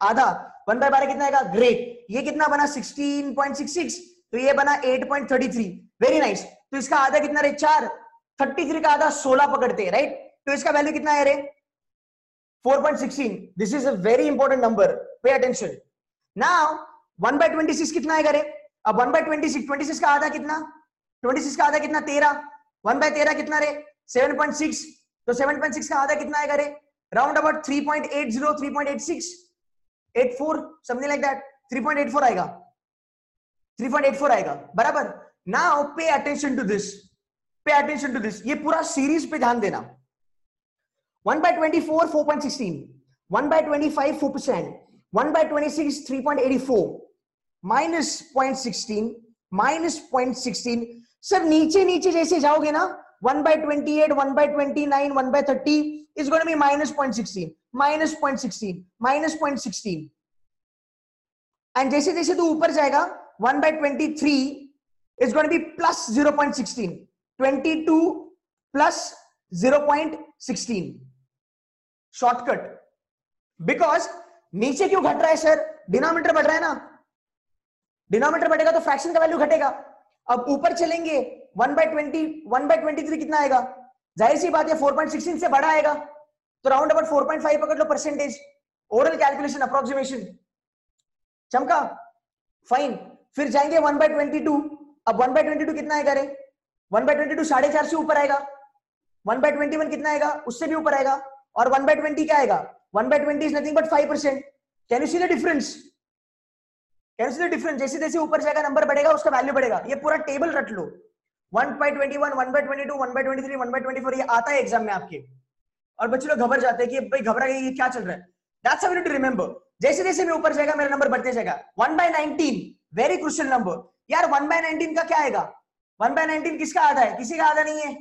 आधा। वन बाय बारह कितना आएगा? ग्रेट। ये कितना बना? Sixteen point six six. तो ये बना eight point thirty three. Very nice तो इसका आधा कितना रे चार। थर्टी थ्री का आधा सोलह पकड़ते हैं राइट तो इसका वैल्यू कितना है रे? 4.16 this is a very important number. Pay attention. Now 1 by 26 कितना आएगा रे? अब one by twenty six twenty six का आधा कितना? ट्वेंटी सिक्स का आधा कितना? तेरह। वन बाय तेरह कितना रे? सेवन पॉइंट सिक्स तो सेवन पॉइंट सिक्स का आधा कितना आएगा रे? Round about three point eight zero three point eight six eight four something like that three point eight four आएगा। थ्री पॉइंट एट फोर आएगा। बराबर? Now pay attention to this pay attention to this ये पूरा series पे ध्यान देना। One by twenty four four point sixteen one by twenty five four percent one by twenty six three point eighty four minus point sixteen minus point sixteen sir नीचे नीचे जैसे जाओगे ना one by twenty eight one by twenty nine one by thirty is going be minus point sixteen minus point sixteen minus point sixteen and जैसे जैसे तू ऊपर जाएगा one by twenty three is going to be plus 0.16 22 plus 0.16 shortcut because नीचे क्यों घट रहा है सर डिनोमिनेटर बढ़ रहा है ना? डिनोमिनेटर बढ़ेगा तो फ्रैक्शन का वैल्यू घटेगा। अब ऊपर चलेंगे one by twenty, one by twenty three कितना आएगा? ज़ाहिर सी बात है फोर पॉइंट सिक्सटीन से बड़ा आएगा। तो round about four point five पकड़ लो परसेंटेज ओरल कैलकुलेशन अप्रोक्सीमेशन चमका? फाइन फिर जाएँगे वन बाय ट्वेंटी टू अब वन बाय ट्वेंटी टू कितना आएगा रे? वन बाय ट्वेंटी टू साढ़े चार से ऊपर आएगा। वन बाय ट्वेंटी वन कितना आएगा? उससे भी ऊपर आएगा। और वन बाय ट्वेंटी क्या आएगा? One by twenty is nothing but five percent can you see the difference can you see the difference जैसे जैसे ऊपर जाएगा नंबर बढ़ेगा, उसका वैल्यू बढ़ेगा। ये पूरा टेबल रट लो। आता है एग्ज़ाम में आपके और बच्चे लोग घबर जाते हैं कि भाई घबरा गए क्या चल रहा है दैट्स रिमेंबर जैसे जैसे मैं ऊपर जाएगा मेरा नंबर बढ़ते जाएगा one by nineteen very crucial number यार वन बाय नाइनटीन का क्या आएगा वन बाय नाइनटीन किसका आधा है किसी का आधा नहीं है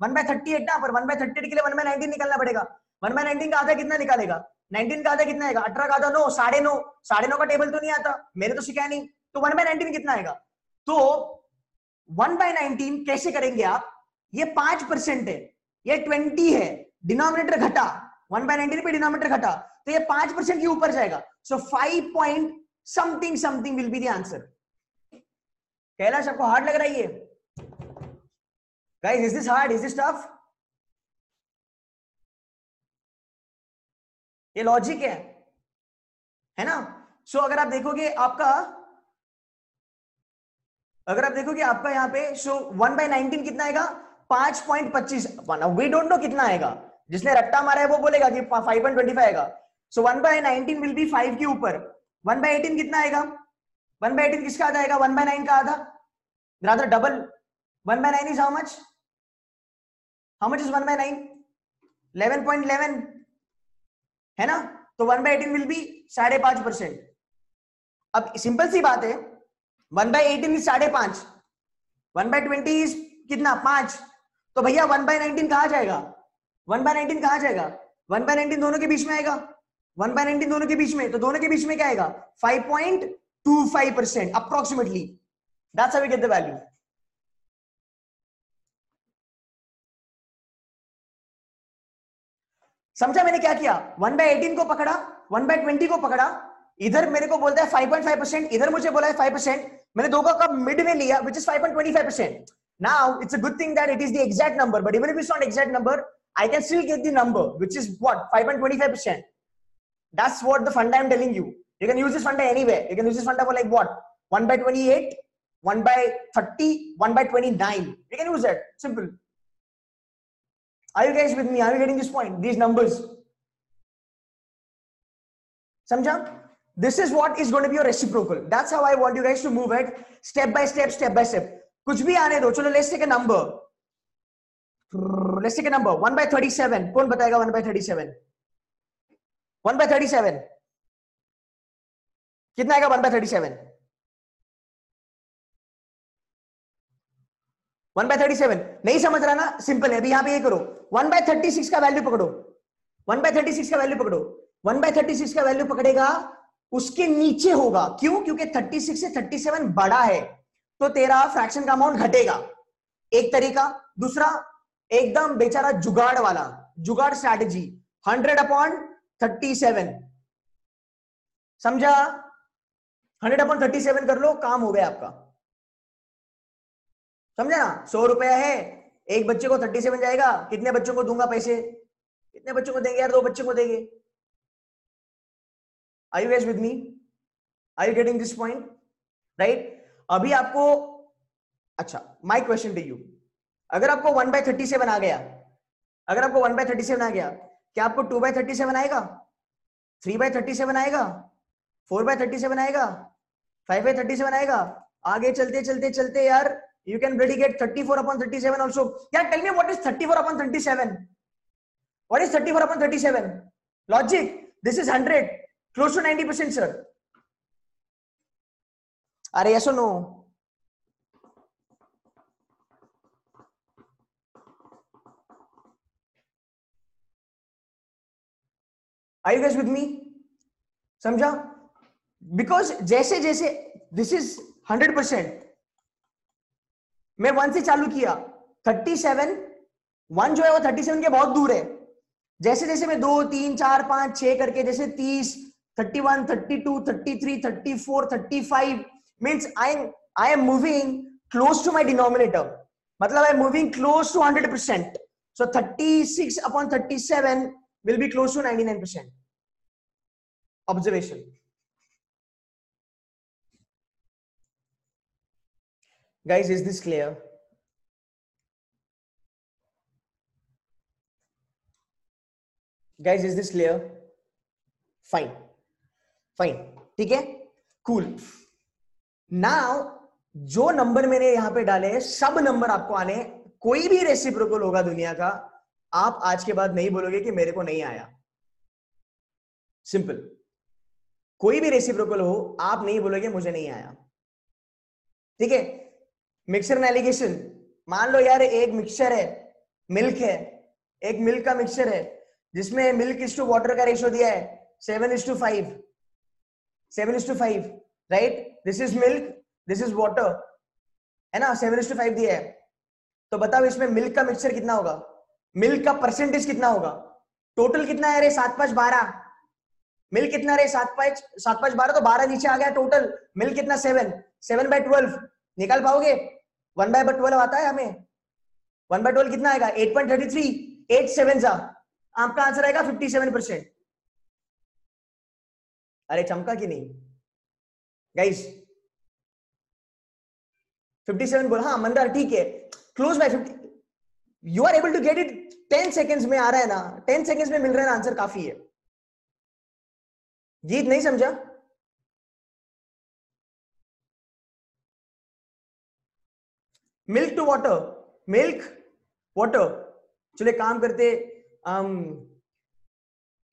वन बाय थर्टी एट ना पर वन बाय थर्टी एट के लिए वन बाय नाइनटीन निकलना पड़ेगा वन बाय नाइनटीन का आधा कितना निकालेगा नाइनटीन का आधा कितना आएगा अठारह का आधा नो साढ़े नौ साढ़े नौ का टेबल तो नहीं आता मेरे तो सिखाया नहीं तो वन बाय नाइनटीन कितना आएगा तो वन बाय नाइनटीन कैसे करेंगे आप? ये पाँच परसेंट है ये ट्वेंटी है डिनोमिनेटर घटा वन बाय नाइनटीन पे डिनोमिनेटर घटा तो ये पाँच परसेंट के ऊपर जाएगा। So five point something something will be the answer Kailash आपको हार्ड लग रहा है ये? Guys is this hard is this tough ये लॉजिक है है ना? सो so, अगर आप देखोगे आपका अगर आप देखोगे आपका यहाँ पे सो वन बाय नाइनटीन कितना आएगा? पाँच पॉइंट पच्चीस। वी डोंट नो कितना आएगा। जिसने रट्टा मारा है, वो बोलेगा कि फाइव पॉइंट ट्वेंटी फाइव आएगा। So one by nineteen will be five के ऊपर। वन बाय एटीन कितना आएगा? वन बाय एटीन किसका आधा आएगा? वन बाय नाइन का आधा। Rather double one by nine is how much how much is one by nine eleven point eleven है ना? तो one by eighteen will be साढ़े पाँच परसेंट अब सिंपल सी बात है वन बाय एटीन साढ़े पाँच। वन बाय ट्वेंटी कितना? पाँच। तो भैया वन बाय नाइनटीन कहा जाएगा? वन बाय नाइनटीन कहा जाएगा? वन बाय नाइनटीन दोनों के बीच में आएगा। वन बाय नाइनटीन दोनों के बीच में तो दोनों के बीच में क्या आएगा? Five point two five percent approximately that's we get the value समझा मैंने क्या किया? वन बाय एटीन को पकड़ा वन बाय ट्वेंटी को पकड़ा इधर मेरे को बोलता है फाइव पॉइंट फाइव परसेंट इधर मुझे बोला है फाइव परसेंट मैंने दो का मिड में लिया which is five point twenty five percent now it's a good thing that it is the exact number but even if it's not exact number I can still get the number which is what five point twenty five percent that's what the fund I am telling you you can use this fund anyway you can use this fund like what one by twenty eight one by thirty one by twenty nine you can use that simple I you get with me I you getting this point these numbers समझा is what is going to be your reciprocal. That's how i want you guys to move it step by step step by step. कुछ भी आने दो, चलो let's take a number let's take a number 1 by 37 कौन बताएगा 1 by 37 1 by 37 कितना आएगा 1 by 37 1 by 37 नहीं समझ रहा ना? सिंपल है, अभी यहाँ पे ये करो. 1 बाय 36 का वैल्यू पकड़ो. 1 बाय 36 का वैल्यू पकड़ो. 1 बाय 36 का वैल्यू पकड़ेगा उसके नीचे होगा। क्यों? क्योंकि 36 से 37 बड़ा है तो तेरा फ्रैक्शन का अमाउंट घटेगा। एक तरीका। दूसरा, एकदम बेचारा जुगाड़ वाला, जुगाड़ strategy hundred upon thirty seven समझा? हंड्रेड अपॉन थर्टी सेवन कर लो, काम हो गया आपका। समझा ना? सौ रुपया है, एक बच्चे को थर्टी सेवन जाएगा। कितने बच्चों को दूँगा पैसे? कितने बच्चों को देंगे यार? दो बच्चों को देंगे। are you guys with me? Are you getting this point? Right? abhi aapko अच्छा my question to you. अगर आपको वन बाय थर्टी सेवन आ गया, अगर आपको वन बाय थर्टी सेवन आ गया, क्या आपको टू बाय थर्टी सेवन आएगा? थ्री बाय थर्टी सेवन आएगा? फोर बाय थर्टी सेवन आएगा? फाइव बाय थर्टी सेवन आएगा? आगे चलते चलते चलते यार, you can really get 34 upon 37 also. yeah tell four upon thirty 34 upon 37 thirty four 34 thirty 37 logic this is 100 close to 90% sir. Are yes or I guess with me समझा because जैसे जैसे this is hundred percent मैं one से चालू किया। Thirty seven one जो है वो थर्टी सेवन के बहुत दूर है। जैसे जैसे मैं दो, तीन, चार, पाँच, छह करके जैसे तीस 31 32 33 34 35 means i am i am moving close to my denominator. matlab i am moving close to 100% so 36 upon 37 will be close to 99% observation. Guys is this clear? Guys is this clear? Fine. Fine. ठीक है? Cool now, जो number मैंने यहाँ पे डाले हैं, सब number आपको आने कोई भी रेसिप्रोकल होगा दुनिया का, आप आज के बाद नहीं बोलोगे कि मेरे को नहीं आया। सिंपल कोई भी रेसिप्रोकल हो, आप नहीं बोलोगे मुझे नहीं आया। ठीक है? मिक्सर एलिगेशन मान लो यार, एक मिक्सचर है मिल्क है। एक मिल्क का मिक्सचर है, जिसमें मिल्क इज़ टू वाटर का रेशियो दिया है seven is to five seven is to five right this is milk this is water है ना? सेवन इज़ टू फाइव दिया है। तो बताओ इसमें मिल्क का मिक्सचर कितना होगा? मिल्क का परसेंटेज कितना होगा? टोटल कितना है रे? सात पाँच बारह। मिल्क कितना रे? सात पाँच सात पाँच बारह तो बारह नीचे आ गया टोटल मिल्क कितना? सेवन सेवन बाय ट्वेल्व निकाल पाओगे? वन बाय ट्वेल्व आता है हमें। वन बाय ट्वेल्व कितना आएगा? Eight point thirty three eight seven जा। आपका आंसर आएगा फिफ्टी सेवन परसेंट अरे चमका कि नहीं? गाइस फिफ्टी सेवन बोला हाँ मंदार ठीक है। Close by fifty you are able to get it ten seconds में आ रहा है ना टेन सेकेंड्स में मिल रहा है ना आंसर काफ़ी है। जीत नहीं समझा? Milk to water milk water चलो काम करते um,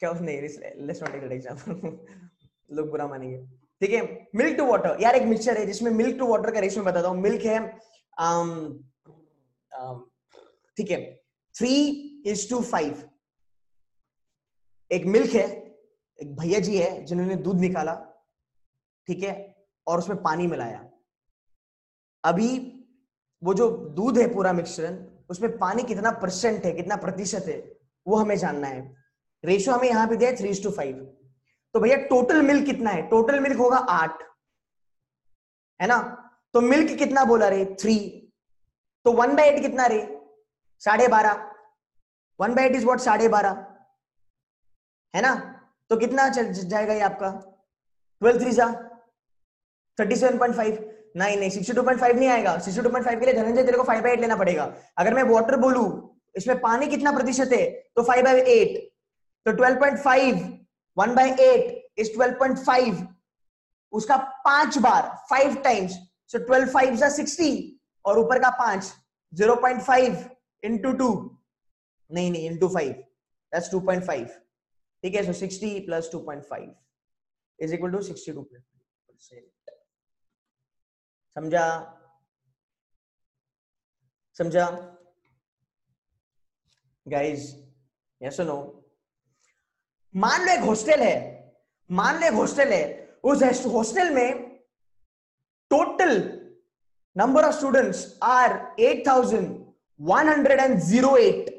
क्या नहीं लेट्स नॉट टेक एग्जांपल लोग बुरा मानेंगे। ठीक है? मिल्क टू वाटर यार एक मिक्सचर है जिसमें मिल्क टू वाटर का रेशियो बताता हूँ। मिल्क है um, um, ठीक है? थ्री इज़ टू फाइव एक मिल्क है एक भैया जी है जिन्होंने दूध निकाला ठीक है? और उसमें पानी मिलाया। अभी वो जो दूध है पूरा मिक्सचर उसमें पानी कितना परसेंट है कितना प्रतिशत है वो हमें जानना है। रेशियो हमें यहाँ पे दिया है थ्री टू फाइव तो भैया टोटल मिल्क कितना है? टोटल मिल्क होगा आठ। है ना? तो मिल्क कितना बोला रे? थ्री तो वन बाई एट कितना रे? साढ़े बारह। One by eight is what साढ़े बारह। है ना? तो कितना चल, जाएगा ये आपका? ट्वेल्व थ्री जा। थर्टी सेवन पॉइंट फाइव नहीं नहीं सिक्सटी टू पॉइंट फाइव नहीं आएगा। सिक्सटी टू पॉइंट फाइव के लिए धनंजय, तेरे को फाइव बाई एट लेना पड़ेगा। अगर मैं वाटर बोलू, इसमें पानी कितना प्रतिशत है? तो फाइव बाई एट तो twelve point five one by eight is twelve point five. उसका पाँच बार, five times so twelve five जा सिक्सटी और ऊपर का पाँच zero point five into two नहीं नहीं into five that's two point five ठीक है so sixty plus two point five is equal to sixty two percent समझा? समझा? गाइज़ यस नो मान लो एक हॉस्टल है, मान लो एक हॉस्टल है, उस हॉस्टल में total number of students are eight thousand one hundred and zero eight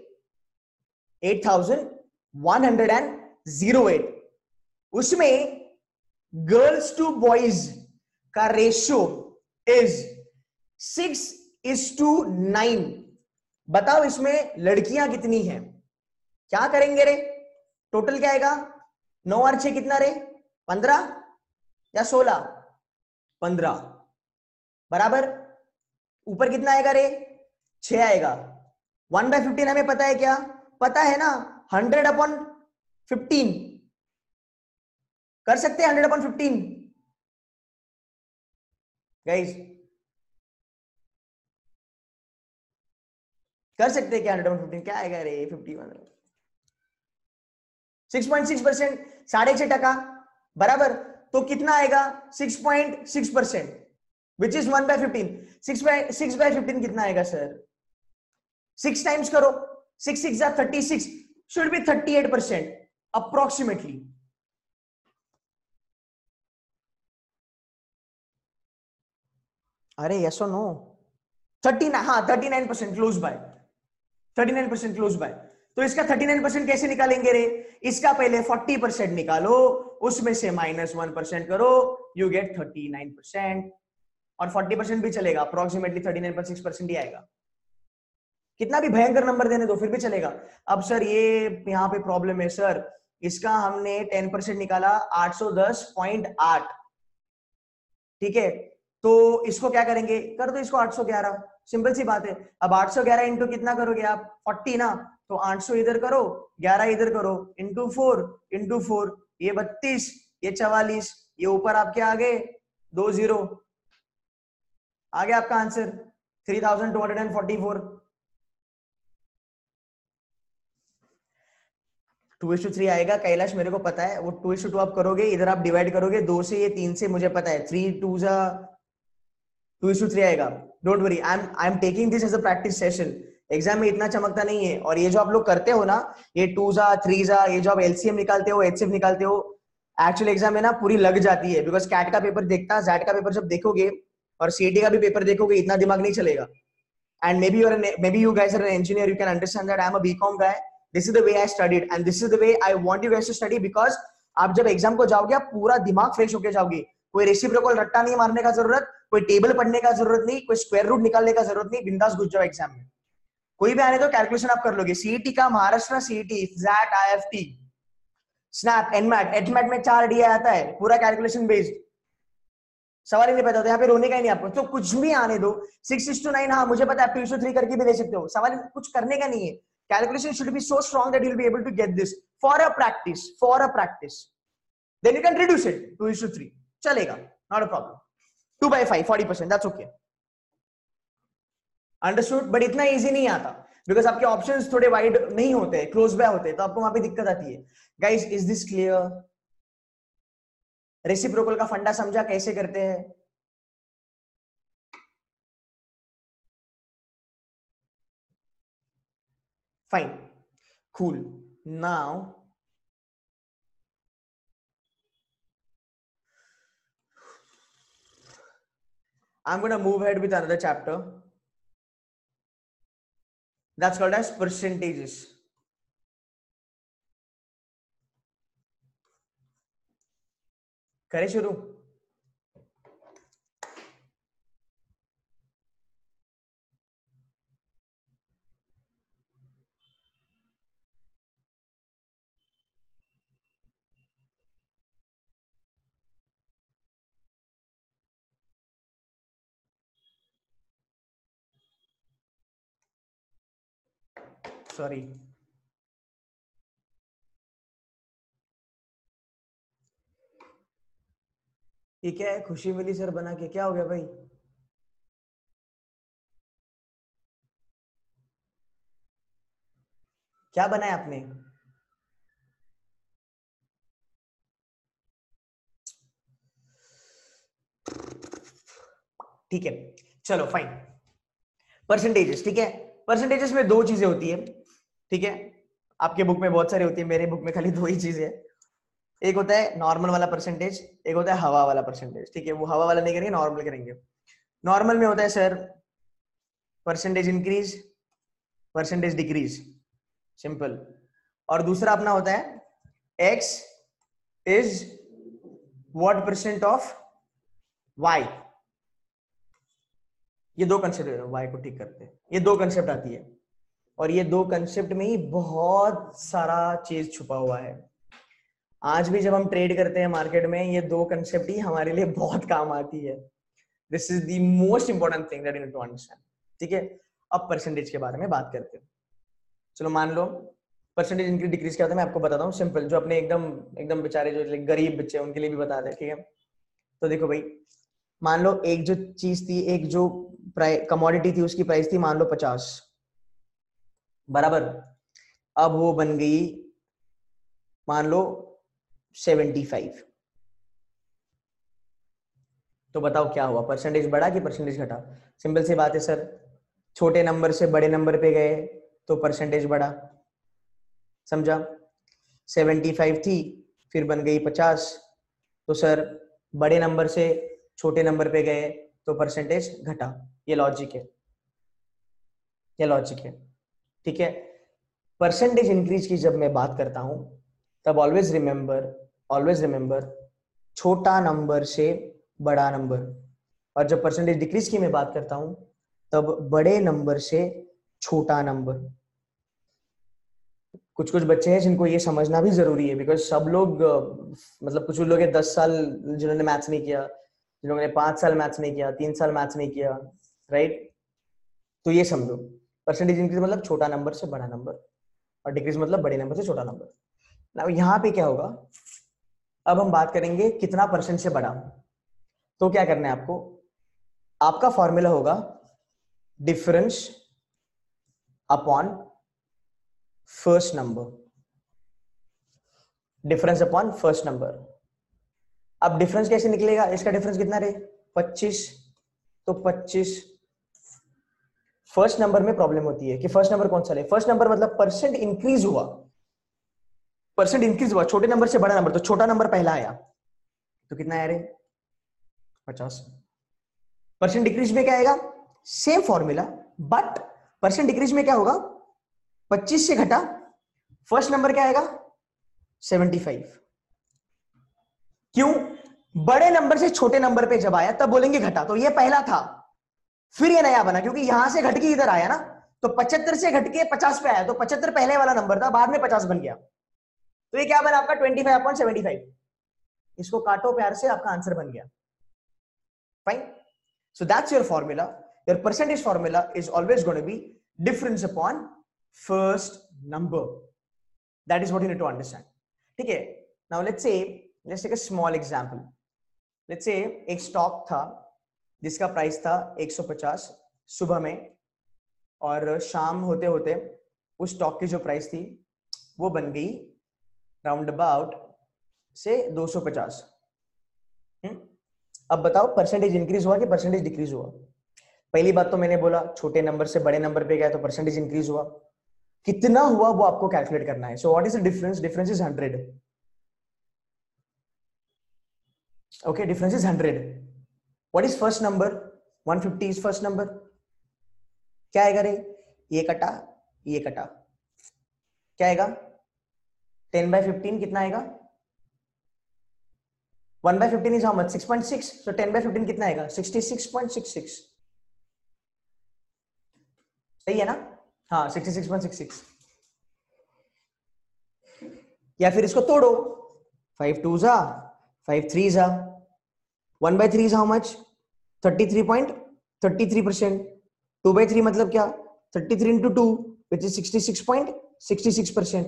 eight thousand one hundred and zero eight उसमें गर्ल्स टू बॉयज़ का ratio is six is to nine बताओ इसमें लड़कियाँ कितनी हैं? क्या करेंगे रे? टोटल क्या आएगा? नौ और छह कितना रे पंद्रह या सोलह? पंद्रह। बराबर? ऊपर कितना आएगा रे? छ आएगा। वन बाय फिफ्टीन हमें पता है क्या? पता है ना? Hundred upon fifteen. कर सकते हैं हंड्रेड अपॉन फिफ्टीन? गाइस कर सकते हैं क्या हंड्रेड अपॉन फिफ्टीन? क्या आएगा रे? Fifty one. Six point six percent, साढ़े छह टका, बराबर। तो कितना आएगा? Six point six percent which is one by fifteen six by six by fifteen कितना आएगा सर सिक्स टाइम्स करो। Six six thirty six should be thirty eight percent approximately अरे यस नो थर्टी हाँ thirty nine percent close by thirty nine percent close by तो इसका thirty nine percent कैसे निकालेंगे रे? इसका पहले फोर्टी परसेंट निकालो, उसमें से माइनस वन परसेंट करो you get thirty nine percent. और फोर्टी परसेंट भी चलेगा approximately thirty nine point six percent ही आएगा। कितना भी भयंकर नंबर देने दो, फिर भी चलेगा। अब सर ये यहाँ पे प्रॉब्लम है सर इसका हमने टेन परसेंट निकाला, आठ सौ दस पॉइंट आठ। ठीक है? तो इसको क्या करेंगे? कर दो इसको 811 सिंपल सी बात है। अब 811 इंटू कितना करोगे आप? 40 ना। तो 800 इधर करो 11 इधर करो इंटू फोर इंटू फोर ये 32 ये 44 ये ऊपर आपके आ गए, दो ज़ीरो आ गया आपका आंसर 3244 टू इस थ्री आएगा, कैलाश मेरे को पता है, वो टू इशू टू आप करोगे, इधर आप डिवाइड करोगे, दो से ये तीन से, मुझे पता है थ्री टू जा टू टू थ्री आएगा don't worry I am I am taking this as a practice session exam में इतना चमकता नहीं है। और ये जो आप लोग करते हो ना, ये टू जा थ्री जा ये जो आप एलसीएम निकालते हो एचसीएफ निकालते हो एक्चुअल एग्ज़ाम में ना पूरी लग जाती है। बिकॉज़ कैट का पेपर देखता जैट का पेपर जब देखोगे, और सीटी का भी पेपर देखोगे, इतना दिमाग नहीं चलेगा। And maybe maybe you an engineer you can understand I am guy this is the way I studied and this is the way I want you guys to study because आप जब exam को जाओगे, आप पूरा दिमाग fresh होकर जाओगे। कोई रेसिप्रोकल रट्टा नहीं मारने का ज़रूरत, कोई टेबल पढ़ने का ज़रूरत नहीं, कोई स्क्वायर रूट निकालने का ज़रूरत नहीं, बिंदास घुस जाओ एग्ज़ाम में। कोई भी आने तो कैलकुलेशन आप कर लोगे। सीईटी का Maharashtra CET XAT IIFT SNAP NMAT एचमैट में चार डी आता है, पूरा कैलकुलेशन बेस्ड सवाल ही नहीं पता होता, यहाँ पे रोने का ही नहीं आपको। तो कुछ भी आने दो। सिक्स सिक्स टू नाइन हाँ मुझे पता है टू थ्री करके भी ले सकते हो। सवाल कुछ करने का नहीं है। Calculation should be so strong that you'll be able to get this for a practice, for a practice then you can reduce it 2 is to 3 chalega not a problem 2 by 5 40 percent, that's okay understood but इतना easy नहीं आता because आपके option थोड़े wide नहीं होते close by होते तो आपको वहाँ पे दिक्कत आती है guys is this clear reciprocal का फंडा समझा कैसे करते हैं Fine. Cool. Now, I'm going to move ahead with another chapter. That's called as percentages. Kare shuru. Sorry ये क्या है? खुशी मिली सर बना के। क्या हो गया भाई? क्या बनाया आपने? ठीक है, चलो फाइन परसेंटेजेस ठीक है? परसेंटेजेस में दो चीज़ें होती है। ठीक है? आपके बुक में बहुत सारी होती है, मेरे बुक में खाली दो ही चीज़ें है। एक होता है नॉर्मल वाला परसेंटेज एक होता है हवा वाला परसेंटेज ठीक है? वो हवा वाला नहीं करेंगे नॉर्मल करेंगे। नॉर्मल में होता है sir percentage increase percentage decrease simple और दूसरा अपना होता है X is what percent of Y ये दो कंसेप्ट वाई को ठीक करते हैं। ये दो कंसेप्ट आती है। और ये दो कंसेप्ट में ही बहुत सारा चीज़ छुपा हुआ है। आज भी जब हम ट्रेड करते हैं मार्केट में, ये दो कंसेप्ट ही हमारे लिए बहुत काम आती है। This is the most important thing that you to understand ठीक है? अब परसेंटेज के बारे में बात करते हैं। चलो मान लो परसेंटेज इंक्रीज डिक्रीज क्या होता है, मैं आपको बताता हूँ सिंपल जो अपने एकदम एकदम बेचारे जो गरीब बच्चे उनके लिए भी बता दे ठीक है? तो देखो भाई, मान लो एक जो चीज़ थी, एक जो कमोडिटी थी, उसकी प्राइस थी, मान लो पचास। बराबर। अब वो बन गई, मान लो, सेवेंटी फाइव। तो बताओ क्या हुआ? परसेंटेज बढ़ा कि परसेंटेज घटा? सिंपल सी बात है सर। छोटे नंबर से बड़े नंबर पे गए तो परसेंटेज बढ़ा। समझा? सेवेंटी फाइव थी, फिर बन गई पचास। तो सर, बड़े नंबर से छोटे नंबर पे गए तो परसेंटेज घटा। ये लॉजिक है। ये लॉजिक है। ठीक है? परसेंटेज इंक्रीज की जब मैं बात करता हूँ, तब ऑलवेज रिमेंबर ऑलवेज रिमेंबर छोटा नंबर से बड़ा नंबर और जब परसेंटेज डिक्रीज की मैं बात करता हूँ, तब बड़े नंबर से छोटा नंबर कुछ कुछ बच्चे हैं जिनको ये समझना भी ज़रूरी है बिकॉज़ सब लोग मतलब कुछ लोग दस साल जिन्होंने मैथ्स नहीं किया, जिन्होंने पाँच साल मैथ्स नहीं किया, तीन साल मैथ्स नहीं किया राइट तो ये समझो। परसेंटेज इंक्रीज मतलब छोटा नंबर से बड़ा नंबर और डिक्रीज मतलब बड़े नंबर से छोटा नंबर ना यहाँ पे क्या होगा? अब हम बात करेंगे कितना परसेंट से बड़ा। तो क्या करना है आपको? आपका फॉर्मूला होगा difference upon first number difference upon first number अब डिफरेंस कैसे निकलेगा? इसका डिफरेंस कितना रहे? 25 तो 25 फ़र्स्ट नंबर में प्रॉब्लम होती है कि फ़र्स्ट नंबर कौन सा ले? फ़र्स्ट नंबर मतलब परसेंट इंक्रीज हुआ। परसेंट इंक्रीज हुआ, छोटे नंबर से बड़ा नंबर तो छोटा नंबर पहला आया। तो कितना आया रे? पचास। परसेंट डिक्रीज में क्या आएगा? Same formula but percent decrease में क्या होगा? 25 से घटा फ़र्स्ट नंबर क्या आएगा? 75 क्यों? बड़े नंबर से छोटे नंबर पे जब आया, तब बोलेंगे घटा। तो ये पहला था। फिर ये नया बना, क्योंकि यहाँ से घटके इधर आया ना तो 75 से घटके पचास पे आया तो 75 पहले वाला नंबर था, बाद में 50 बन गया। तो ये क्या बना आपका? 25 अपॉन 75 इसको काटो प्यार से, आपका आंसर बन गया। Fine so that's your formula your percentage formula is always going to be difference upon first number that is what you need to understand ठीक है? Now let's say let's take a small example let's say एक stock था जिसका price था 150 सुबह में और शाम होते होते उस स्टॉक की जो प्राइस थी, वो बन गई राउंड अबाउट से 250 हम्म? अब बताओ परसेंटेज इंक्रीज हुआ कि परसेंटेज डिक्रीज हुआ? पहली बात तो मैंने बोला, छोटे नंबर से बड़े नंबर पे गया तो परसेंटेज इंक्रीज हुआ। कितना हुआ वो आपको कैलकुलेट करना है? So what is the difference difference is 100 okay, difference is 100 what is first number 150 is first number क्या आएगा रे? ये कटा ये कटा. क्या आएगा? 10 बाय 15 कितना आएगा? 1 by 15 is how much 6.6 so 10 by 15 कितना आएगा? 66.66 सही है ना? हाँ 66.66 या फिर इसको तोड़ो। फाइव टू जा फाइव थ्री जा. 1 by 3 is how much? 33.33 percent. 2 by 3 मतलब क्या? 33 into 2 which is 66.66 percent.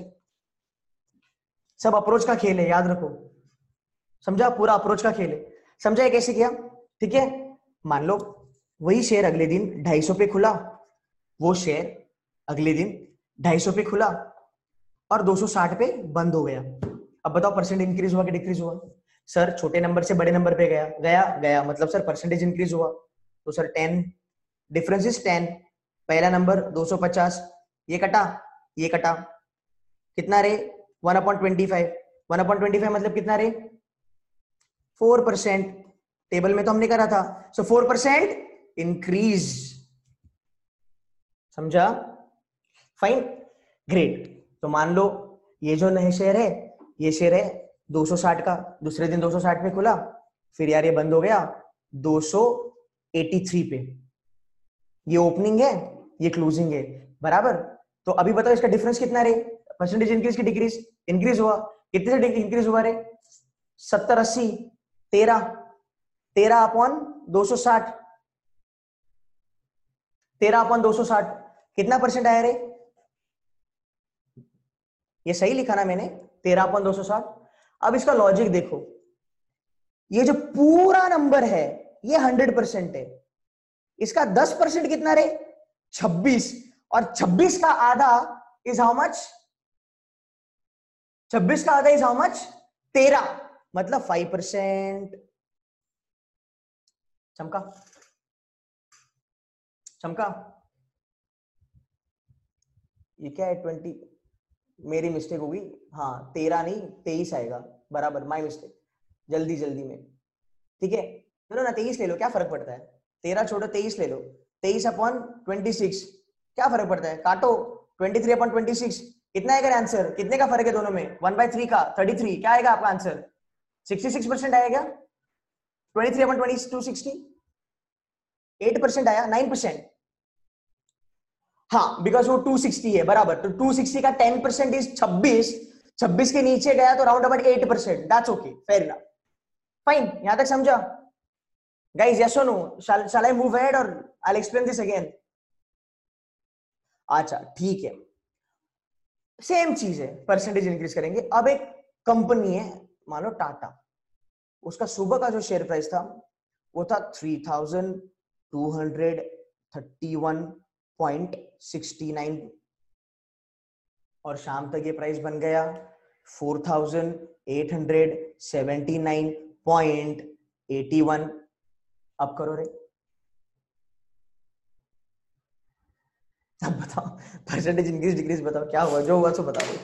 सब अप्रोच का खेल है, याद रखो। समझा? पूरा अप्रोच का खेल है। समझा कैसे किया? ठीक है? मान लो, वही शेयर अगले दिन 250 पे खुला। वो शेयर अगले दिन ढाई सौ पे खुला और 260 पे बंद हो गया। अब बताओ परसेंट इंक्रीज हुआ कि डिक्रीज हुआ? सर छोटे नंबर से बड़े नंबर पे गया गया गया। मतलब सर परसेंटेज इंक्रीज हुआ। तो sir ten difference is ten पहला नंबर 250 ये कटा ये कटा। कितना रे one upon twenty five one upon twenty five मतलब कितना रे फोर परसेंट टेबल में तो हमने करा था। सो फोर परसेंट इंक्रीज समझा? फाइन ग्रेट तो मान लो, ये जो नए शेयर है, ये शेयर है 260 का, दूसरे दिन 260 पे खुला, फिर यार ये बंद हो गया 283 पे। ये ओपनिंग है, ये क्लोजिंग है, बराबर? तो अभी बताओ इसका डिफरेंस कितना रे परसेंटेज इंक्रीज की डिक्रीज इंक्रीज हुआ। कितने से इंक्रीज हुआ रे? सत्तर अस्सी, तेरह तेरह अपॉन दो सौ साठ। तेरह अपॉन दो सौ साठ, कितना परसेंट आया रे? ये सही लिखा ना मैंने, तेरह अपॉन दो सौ साठ। अब इसका लॉजिक देखो। ये जो पूरा नंबर है, ये हंड्रेड परसेंट है। इसका दस परसेंट कितना रे छब्बीस। और छब्बीस का आधा इज़ हाउ मच छब्बीस का आधा इज़ हाउ मच तेरह। मतलब फाइव परसेंट चमका? चमका? ये क्या है? ट्वेंटी मेरी मिस्टेक होगी हाँ तेरह नहीं, तेईस आएगा। बराबर माई मिस्टेक जल्दी जल्दी में। ठीक है? चलो ना, तेईस ले लो, क्या फ़र्क पड़ता है? तेरह छोड़ो, तेईस ले लो। तेईस अपॉन ट्वेंटी सिक्स क्या फ़र्क पड़ता है? काटो। 23 अपॉन 26 कितना आएगा आंसर कितने का फ़र्क है दोनों में? वन बाय थ्री का 33 क्या आएगा आपका आंसर 66 परसेंट आएगा। 23 अपॉन 20 260 8 परसेंट आया 9 परसेंट हाँ बिकॉज़ वो 260 है, बराबर। तो 260 का 10 परसेंट इज़ 26 26 के नीचे गया तो round about 8 percent that's okay fair enough fine यहाँ तक समझा? Or no? Shall shall i move ahead or i'll explain this again? अच्छा ठीक है. सेम चीज़ है. परसेंटेज इंक्रीज करेंगे. अब एक कंपनी है. मान लो टाटा उसका सुबह का जो शेयर प्राइस था, वो था three thousand two hundred thirty one point sixty nine और शाम तक ये प्राइस बन गया four thousand eight hundred seventy nine point eighty one अब करो रे। अब बताओ परसेंटेज इंक्रीज डिक्रीज बताओ, क्या हुआ, जो हुआ सो बताओ।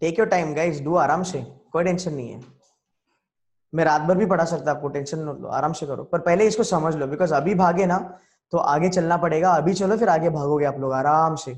Take your time guys do आराम से। कोई टेंशन नहीं है। मैं रात भर भी पढ़ा सकता आपको। टेंशन लो, आराम से करो। पर पहले इसको समझ लो बिकॉज़ अभी भागे ना तो आगे चलना पड़ेगा। अभी चलो, फिर आगे भागोगे आप लोग। आराम से।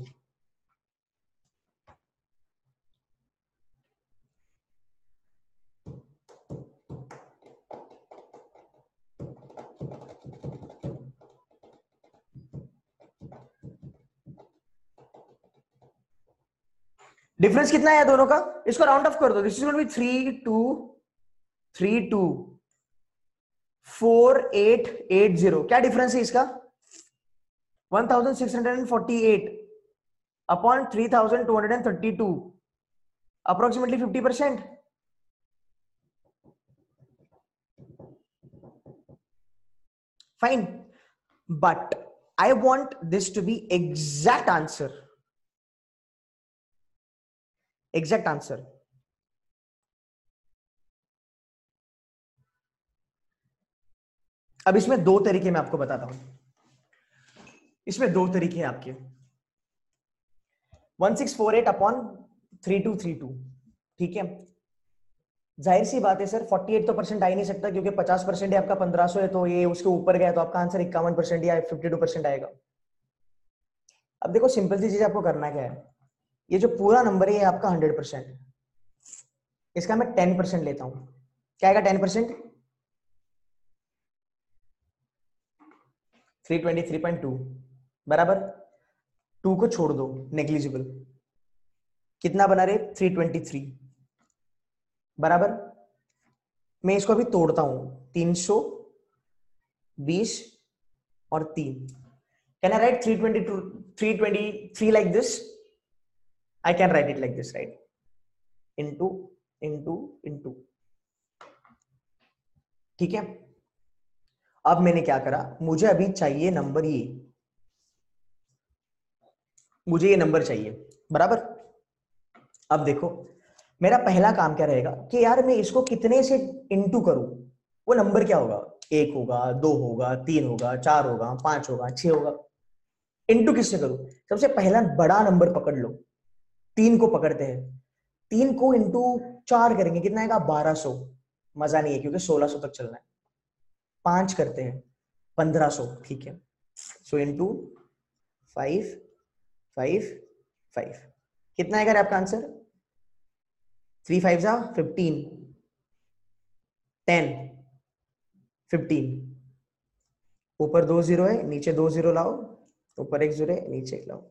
डिफरेंस कितना है दोनों का? इसको राउंड ऑफ़ कर दो। This is going be three two three two four eight eight zero क्या डिफरेंस है इसका? One thousand six hundred and forty eight upon three thousand two hundred and thirty two approximately fifty percent fine but I want this to be exact answer exact answer अब इसमें दो तरीके मैं आपको बताता हूँ। इसमें दो तरीके हैं आपके। One six four eight upon three two three two ठीक है? ज़ाहिर सी बात है सर 48 तो परसेंट आ ही नहीं सकता क्योंकि 50 परसेंट आपका 1500 है तो ये उसके ऊपर गया तो आपका आंसर इक्यावन परसेंट या 52 परसेंट आएगा। अब देखो सिंपल सी चीज़ आपको करना क्या है? ये जो पूरा नंबर है, ये आपका हंड्रेड परसेंट इसका मैं टेन परसेंट लेता हूँ। क्या आएगा ten percent three twenty three point two बराबर? टू को छोड़ दो नेग्लिजिबल कितना बना रहे? थ्री ट्वेंटी थ्री बराबर? मैं इसको अभी तोड़ता हूँ। तीन सौ बीस और तीन। Can I write three twenty two three twenty three like this I can write it like this, right? Into, into, into. ठीक है? अब मैंने क्या करा? मुझे अभी चाहिए नंबर ये। मुझे ये नंबर चाहिए। बराबर? अब देखो मेरा पहला काम क्या रहेगा कि यार मैं इसको कितने से इंटू करूँ? वो नंबर क्या होगा? एक होगा दो होगा तीन होगा चार होगा पाँच होगा छह होगा। इंटू किससे करूँ? सबसे पहला बड़ा नंबर पकड़ लो। तीन को पकड़ते हैं। तीन को इंटू चार करेंगे। कितना आएगा? बारह सो। मज़ा नहीं है, क्योंकि सोलह सो तक चलना है। पाँच करते हैं। पंद्रह सो, ठीक है। So into five five five कितना आएगा आपका आंसर थ्री फाइव जा फिफ्टीन टेन फिफ्टीन ऊपर दो ज़ीरो है, नीचे दो ज़ीरो लाओ। ऊपर एक ज़ीरो है, नीचे एक लाओ।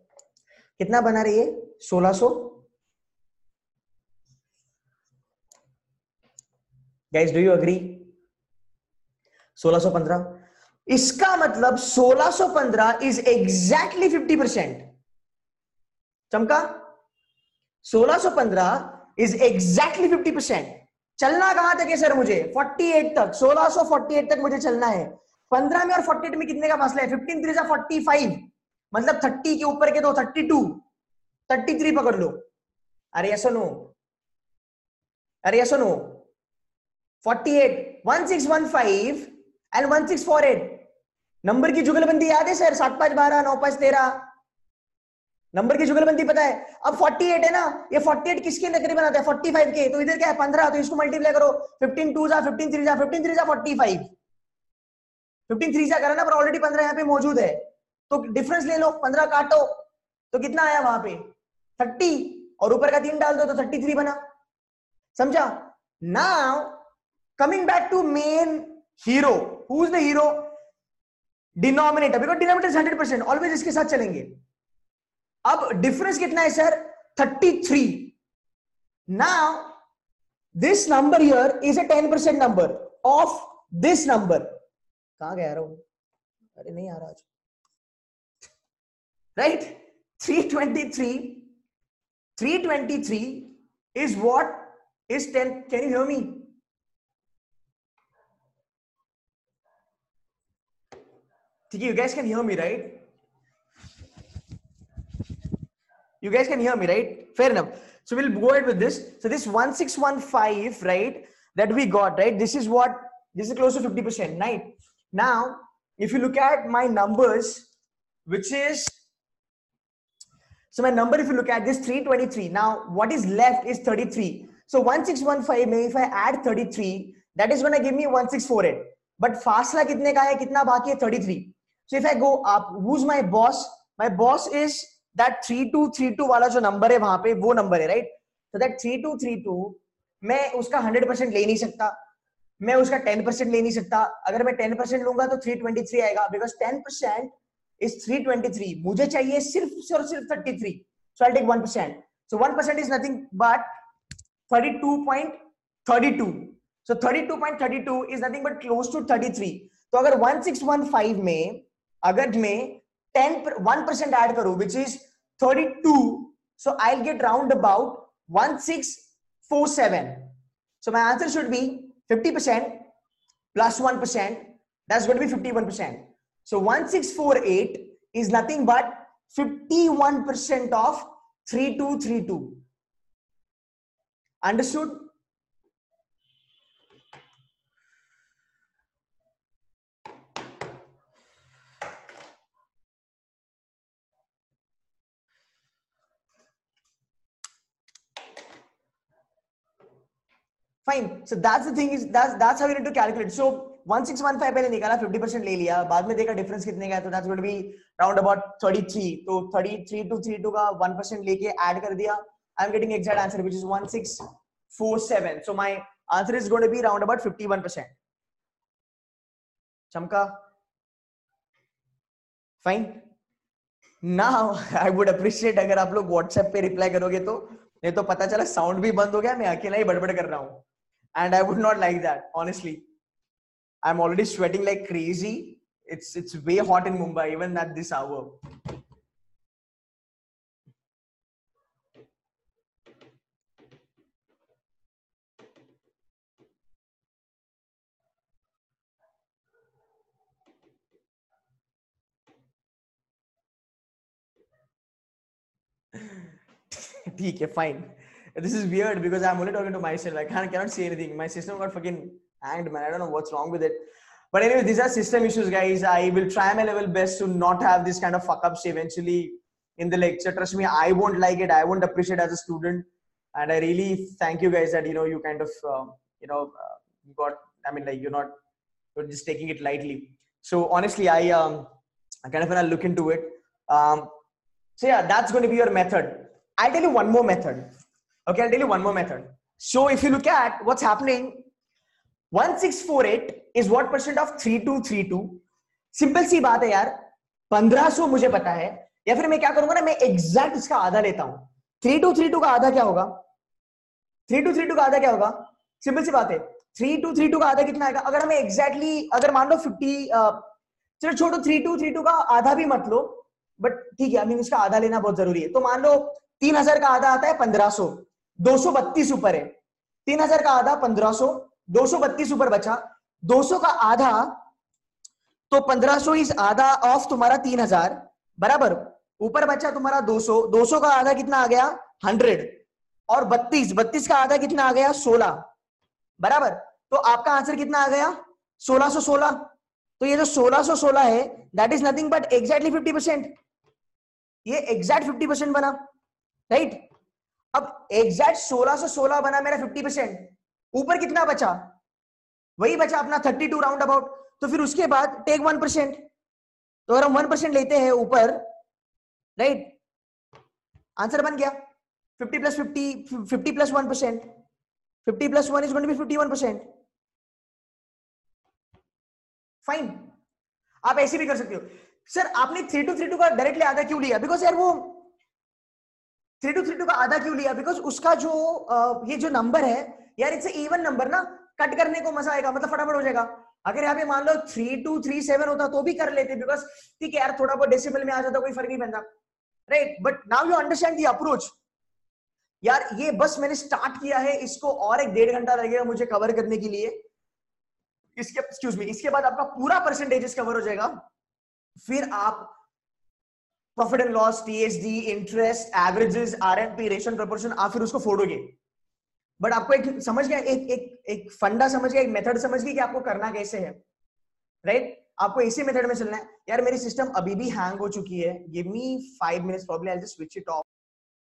कितना बना रही है? सोलह सो? गाइस डू यू अग्री 1615 इसका मतलब 1615 इज़ एग्जैक्टली 50 परसेंट चमका? 1615 इज़ एग्जैक्टली 50 परसेंट चलना कहाँ तक है सर मुझे? 48 तक। 1648 तक मुझे चलना है। 15 में और 48 में कितने का फासला है? 15 थ्री 45 मतलब 30 के ऊपर के दो 32 33 पकड़ लो। अरे ऐसा नो। अरे ऐसा नो। 48 1615 एंड 1648 नंबर की जुगलबंदी याद है सर? सात पाँच बारह, नौ पाँच तेरह। नंबर की जुगलबंदी पता है? अब 48 है ना? ये 48 किसके नकरी बनाता है? 45 के। तो इधर क्या है? 15 तो इसको मल्टीप्लाई करो। 15 टू जा 15 थ्री जा 15 थ्री जा 45 15 थ्री जा करा ना, पर ऑलरेडी 15 यहाँ पे मौजूद है। तो डिफरेंस ले लो। 15 काटो। तो कितना आया वहाँ पे? 30 और ऊपर का तीन डाल दो तो 33 बना। समझा? Now coming back to main hero who the hero denominator because denominator hundred percent always इसके साथ चलेंगे। अब डिफरेंस कितना है sir 33 now this number here is a 10 percent number of this number कहाँ गया रहा हूँ अरे नहीं आ रहा आज। Right 323 323 is what is 10 can you hear me? You guys can hear me right? You guys can hear me right? Fair enough. So we'll go ahead with this. So this 1615 right that we got right this is what this is close to 50 percent right? Now if you look at my numbers which is so my number if you look at this 323 now what is left is 33 so 1615 if i add 33 that is going to give me 1648 but fastla kitne ka hai kitna baki hai 33 so if i go up who's my boss my boss is that 3232 वाला जो number है वहाँ पे वो number है right तो that 3232 मैं उसका 100% ले नहीं सकता मैं उसका 10% ले नहीं सकता अगर मैं 10% लूँगा तो 323 आएगा बिकॉज़ 10% is 323 मुझे चाहिए सिर्फ़ और सिर्फ़ 33 so i'll take 1% so 1% is nothing but 32.32 so 32.32 is nothing but close to 33 तो अगर 1615 में अगर मैं 10 1% add करूँ which is 32 so i'll get round about 1647 so my answer should be 50% plus 1% that's going to be 51% so 1648 is nothing but 51% of 3232. Understood? Fine. So that's the thing is that's that's how you need to calculate. So 1615 पहले निकाला 50% ले लिया। बाद में देखा difference कितने का है तो that's going to be round about 33 तो 33 टू 32 का 1% लेके ऐड कर दिया। I am getting exact answer which is 1647 so my answer is going to be round about 51% चमका। Fine now I would appreciate अगर आप लोग व्हाट्सएप पे रिप्लाई करोगे तो। नहीं तो पता चला साउंड भी बंद हो गया, मैं अकेला ही बड़बड़ कर रहा हूँ। And I would not like that honestly I'm already sweating like crazy. It's it's way hot in Mumbai even at this hour. ठीक है fine. This is weird because I'm only talking to myself. I can't cannot say anything. My system got fucking hanged, man. I don't know what's wrong with it. But anyway, these are system issues, guys. I will try my level best to not have this kind of fuck ups eventually in the lecture. Trust me, I won't like it. I won't appreciate as a student. And I really thank you guys that you know you kind of um, you know uh, got. I mean, like you're not you're just taking it lightly. So honestly, I um I kind of want to look into it. Um, so yeah, that's going to be your method. I'll tell you one more method. Okay, I'll tell you one more method. So if you look at what's happening 1648 is what percent of 3232 simple सी बात है यार। 1500 मुझे पता है। या फिर मैं क्या करूँगा ना मैं एग्जैक्ट इसका आधा लेता हूँ। 3232 का आधा क्या होगा? 3232 का आधा क्या होगा? सिंपल सी बात है। 3232 का आधा कितना आएगा? अगर हमें एग्जैक्टली exactly, अगर मान लो 50 चलो छोड़ो 3232 का आधा भी मत लो। बट ठीक है आई मीन इसका आधा लेना बहुत ज़रूरी है। तो मान लो 3000 का आधा आता है 1500 232 ऊपर है। तीन हज़ार का आधा पंद्रह सौ दो सौ बत्तीस ऊपर बचा। दो सौ का आधा तो पंद्रह सौ इस आधा ऑफ़ तुम्हारा तीन हज़ार। बराबर? ऊपर बचा तुम्हारा दो सौ। दो सौ का आधा कितना आ गया? हंड्रेड। और बत्तीस। बत्तीस का आधा कितना आ गया? सोलह। बराबर? तो आपका आंसर कितना आ गया? सोलह सो सोलह। तो ये जो सोलह सो सोलह है that is nothing but exactly fifty percent ये एग्जैक्ट फिफ्टी परसेंट बना। राइट अब एग्जैक्ट सोलह सो सोलह बना मेरा फिफ्टी परसेंट ऊपर कितना बचा? वही बचा अपना थर्टी टू राउंड अबाउट तो फिर उसके बाद टेक वन परसेंट तो अगर हम वन परसेंट लेते हैं ऊपर राइट आंसर बन गया। Fifty plus fifty fifty plus one percent fifty plus one is be fifty one percent fine आप ऐसे भी कर सकते हो। सर आपने थ्री टू थ्री टू का डायरेक्टली आधा क्यों लिया? बिकॉज़ यार वो थ्री टू थ्री टू का आधा क्यों लिया? बिकॉज़ उसका जो uh, ये जो नंबर है यार इट्स इवन नंबर ना कट करने को मज़ा आएगा मतलब फटाफट हो जाएगा। अगर यहाँ पे मान लो थ्री टू थ्री सेवन होता तो भी कर लेते बिकॉज़ ठीक है यार थोड़ा बहुत डेसिमल में आ जाता कोई फ़र्क नहीं पड़ता। Right but now you understand the approach यार ये बस मैंने स्टार्ट किया है इसको और एक डेढ़ घंटा लगेगा मुझे कवर करने के लिए। इसके एक्सक्यूज मी इसके बाद आपका पूरा परसेंटेजेस कवर हो जाएगा। फिर आप profit and loss TSD interest averages RMP ration proportion आप फिर उसको फोड़ोगे। बट आपको एक समझ गया, एक एक एक फंडा समझ गया, एक मेथड समझ गया कि आपको करना कैसे है। Right right? आपको इसी मेथड में चलना है। यार, मेरी सिस्टम अभी भी हैंग हो चुकी है। Give me five minutes problem I just switch it off